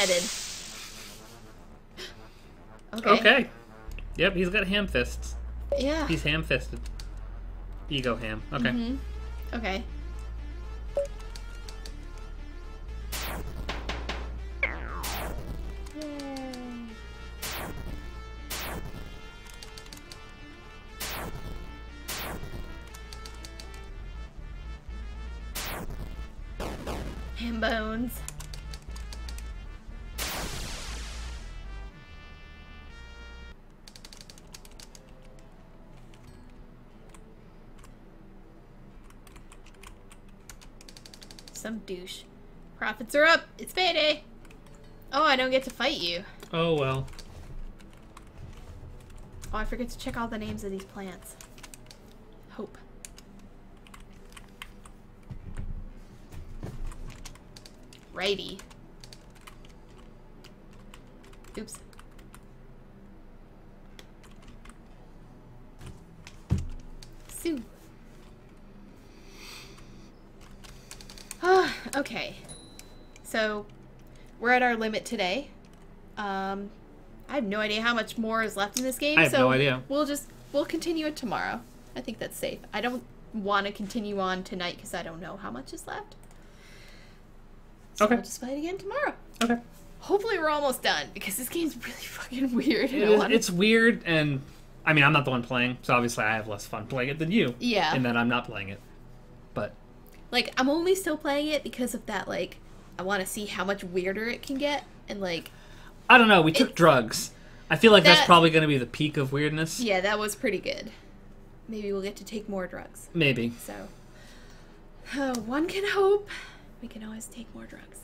Agitated. Okay. Okay. Yep, he's got ham fists. Yeah. He's ham fisted. Ego ham. Okay. Mhm. Okay. Douche. Profits are up. It's payday. Oh, I don't get to fight you. Oh well. Oh, I forget to check all the names of these plants. Hope. Righty. Oops. Sue. Ah, okay. So, we're at our limit today. Um, I have no idea how much more is left in this game. I have so no idea. We'll just we'll continue it tomorrow. I think that's safe. I don't want to continue on tonight because I don't know how much is left. So Okay. We'll just fight again tomorrow. Okay. hopefully we're almost done because this game's really fucking weird. and I wanna- it's weird, and I mean, I'm not the one playing, so obviously I have less fun playing it than you. Yeah. And then I'm not playing it. But like I'm only still playing it because of that. Like I want to see how much weirder it can get, and like I don't know. We took drugs. I feel like that's probably going to be the peak of weirdness. yeah, that was pretty good. Maybe we'll get to take more drugs. Maybe. So uh, one can hope. We can always take more drugs.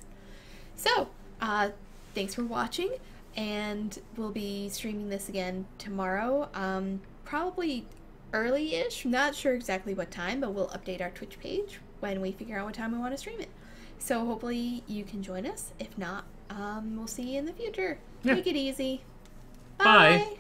So uh, thanks for watching, and we'll be streaming this again tomorrow. Um, probably early-ish. Not sure exactly what time, but we'll update our Twitch page when we figure out what time we want to stream it. So hopefully you can join us. If not, um, we'll see you in the future. Yeah. Take it easy. Bye. Bye.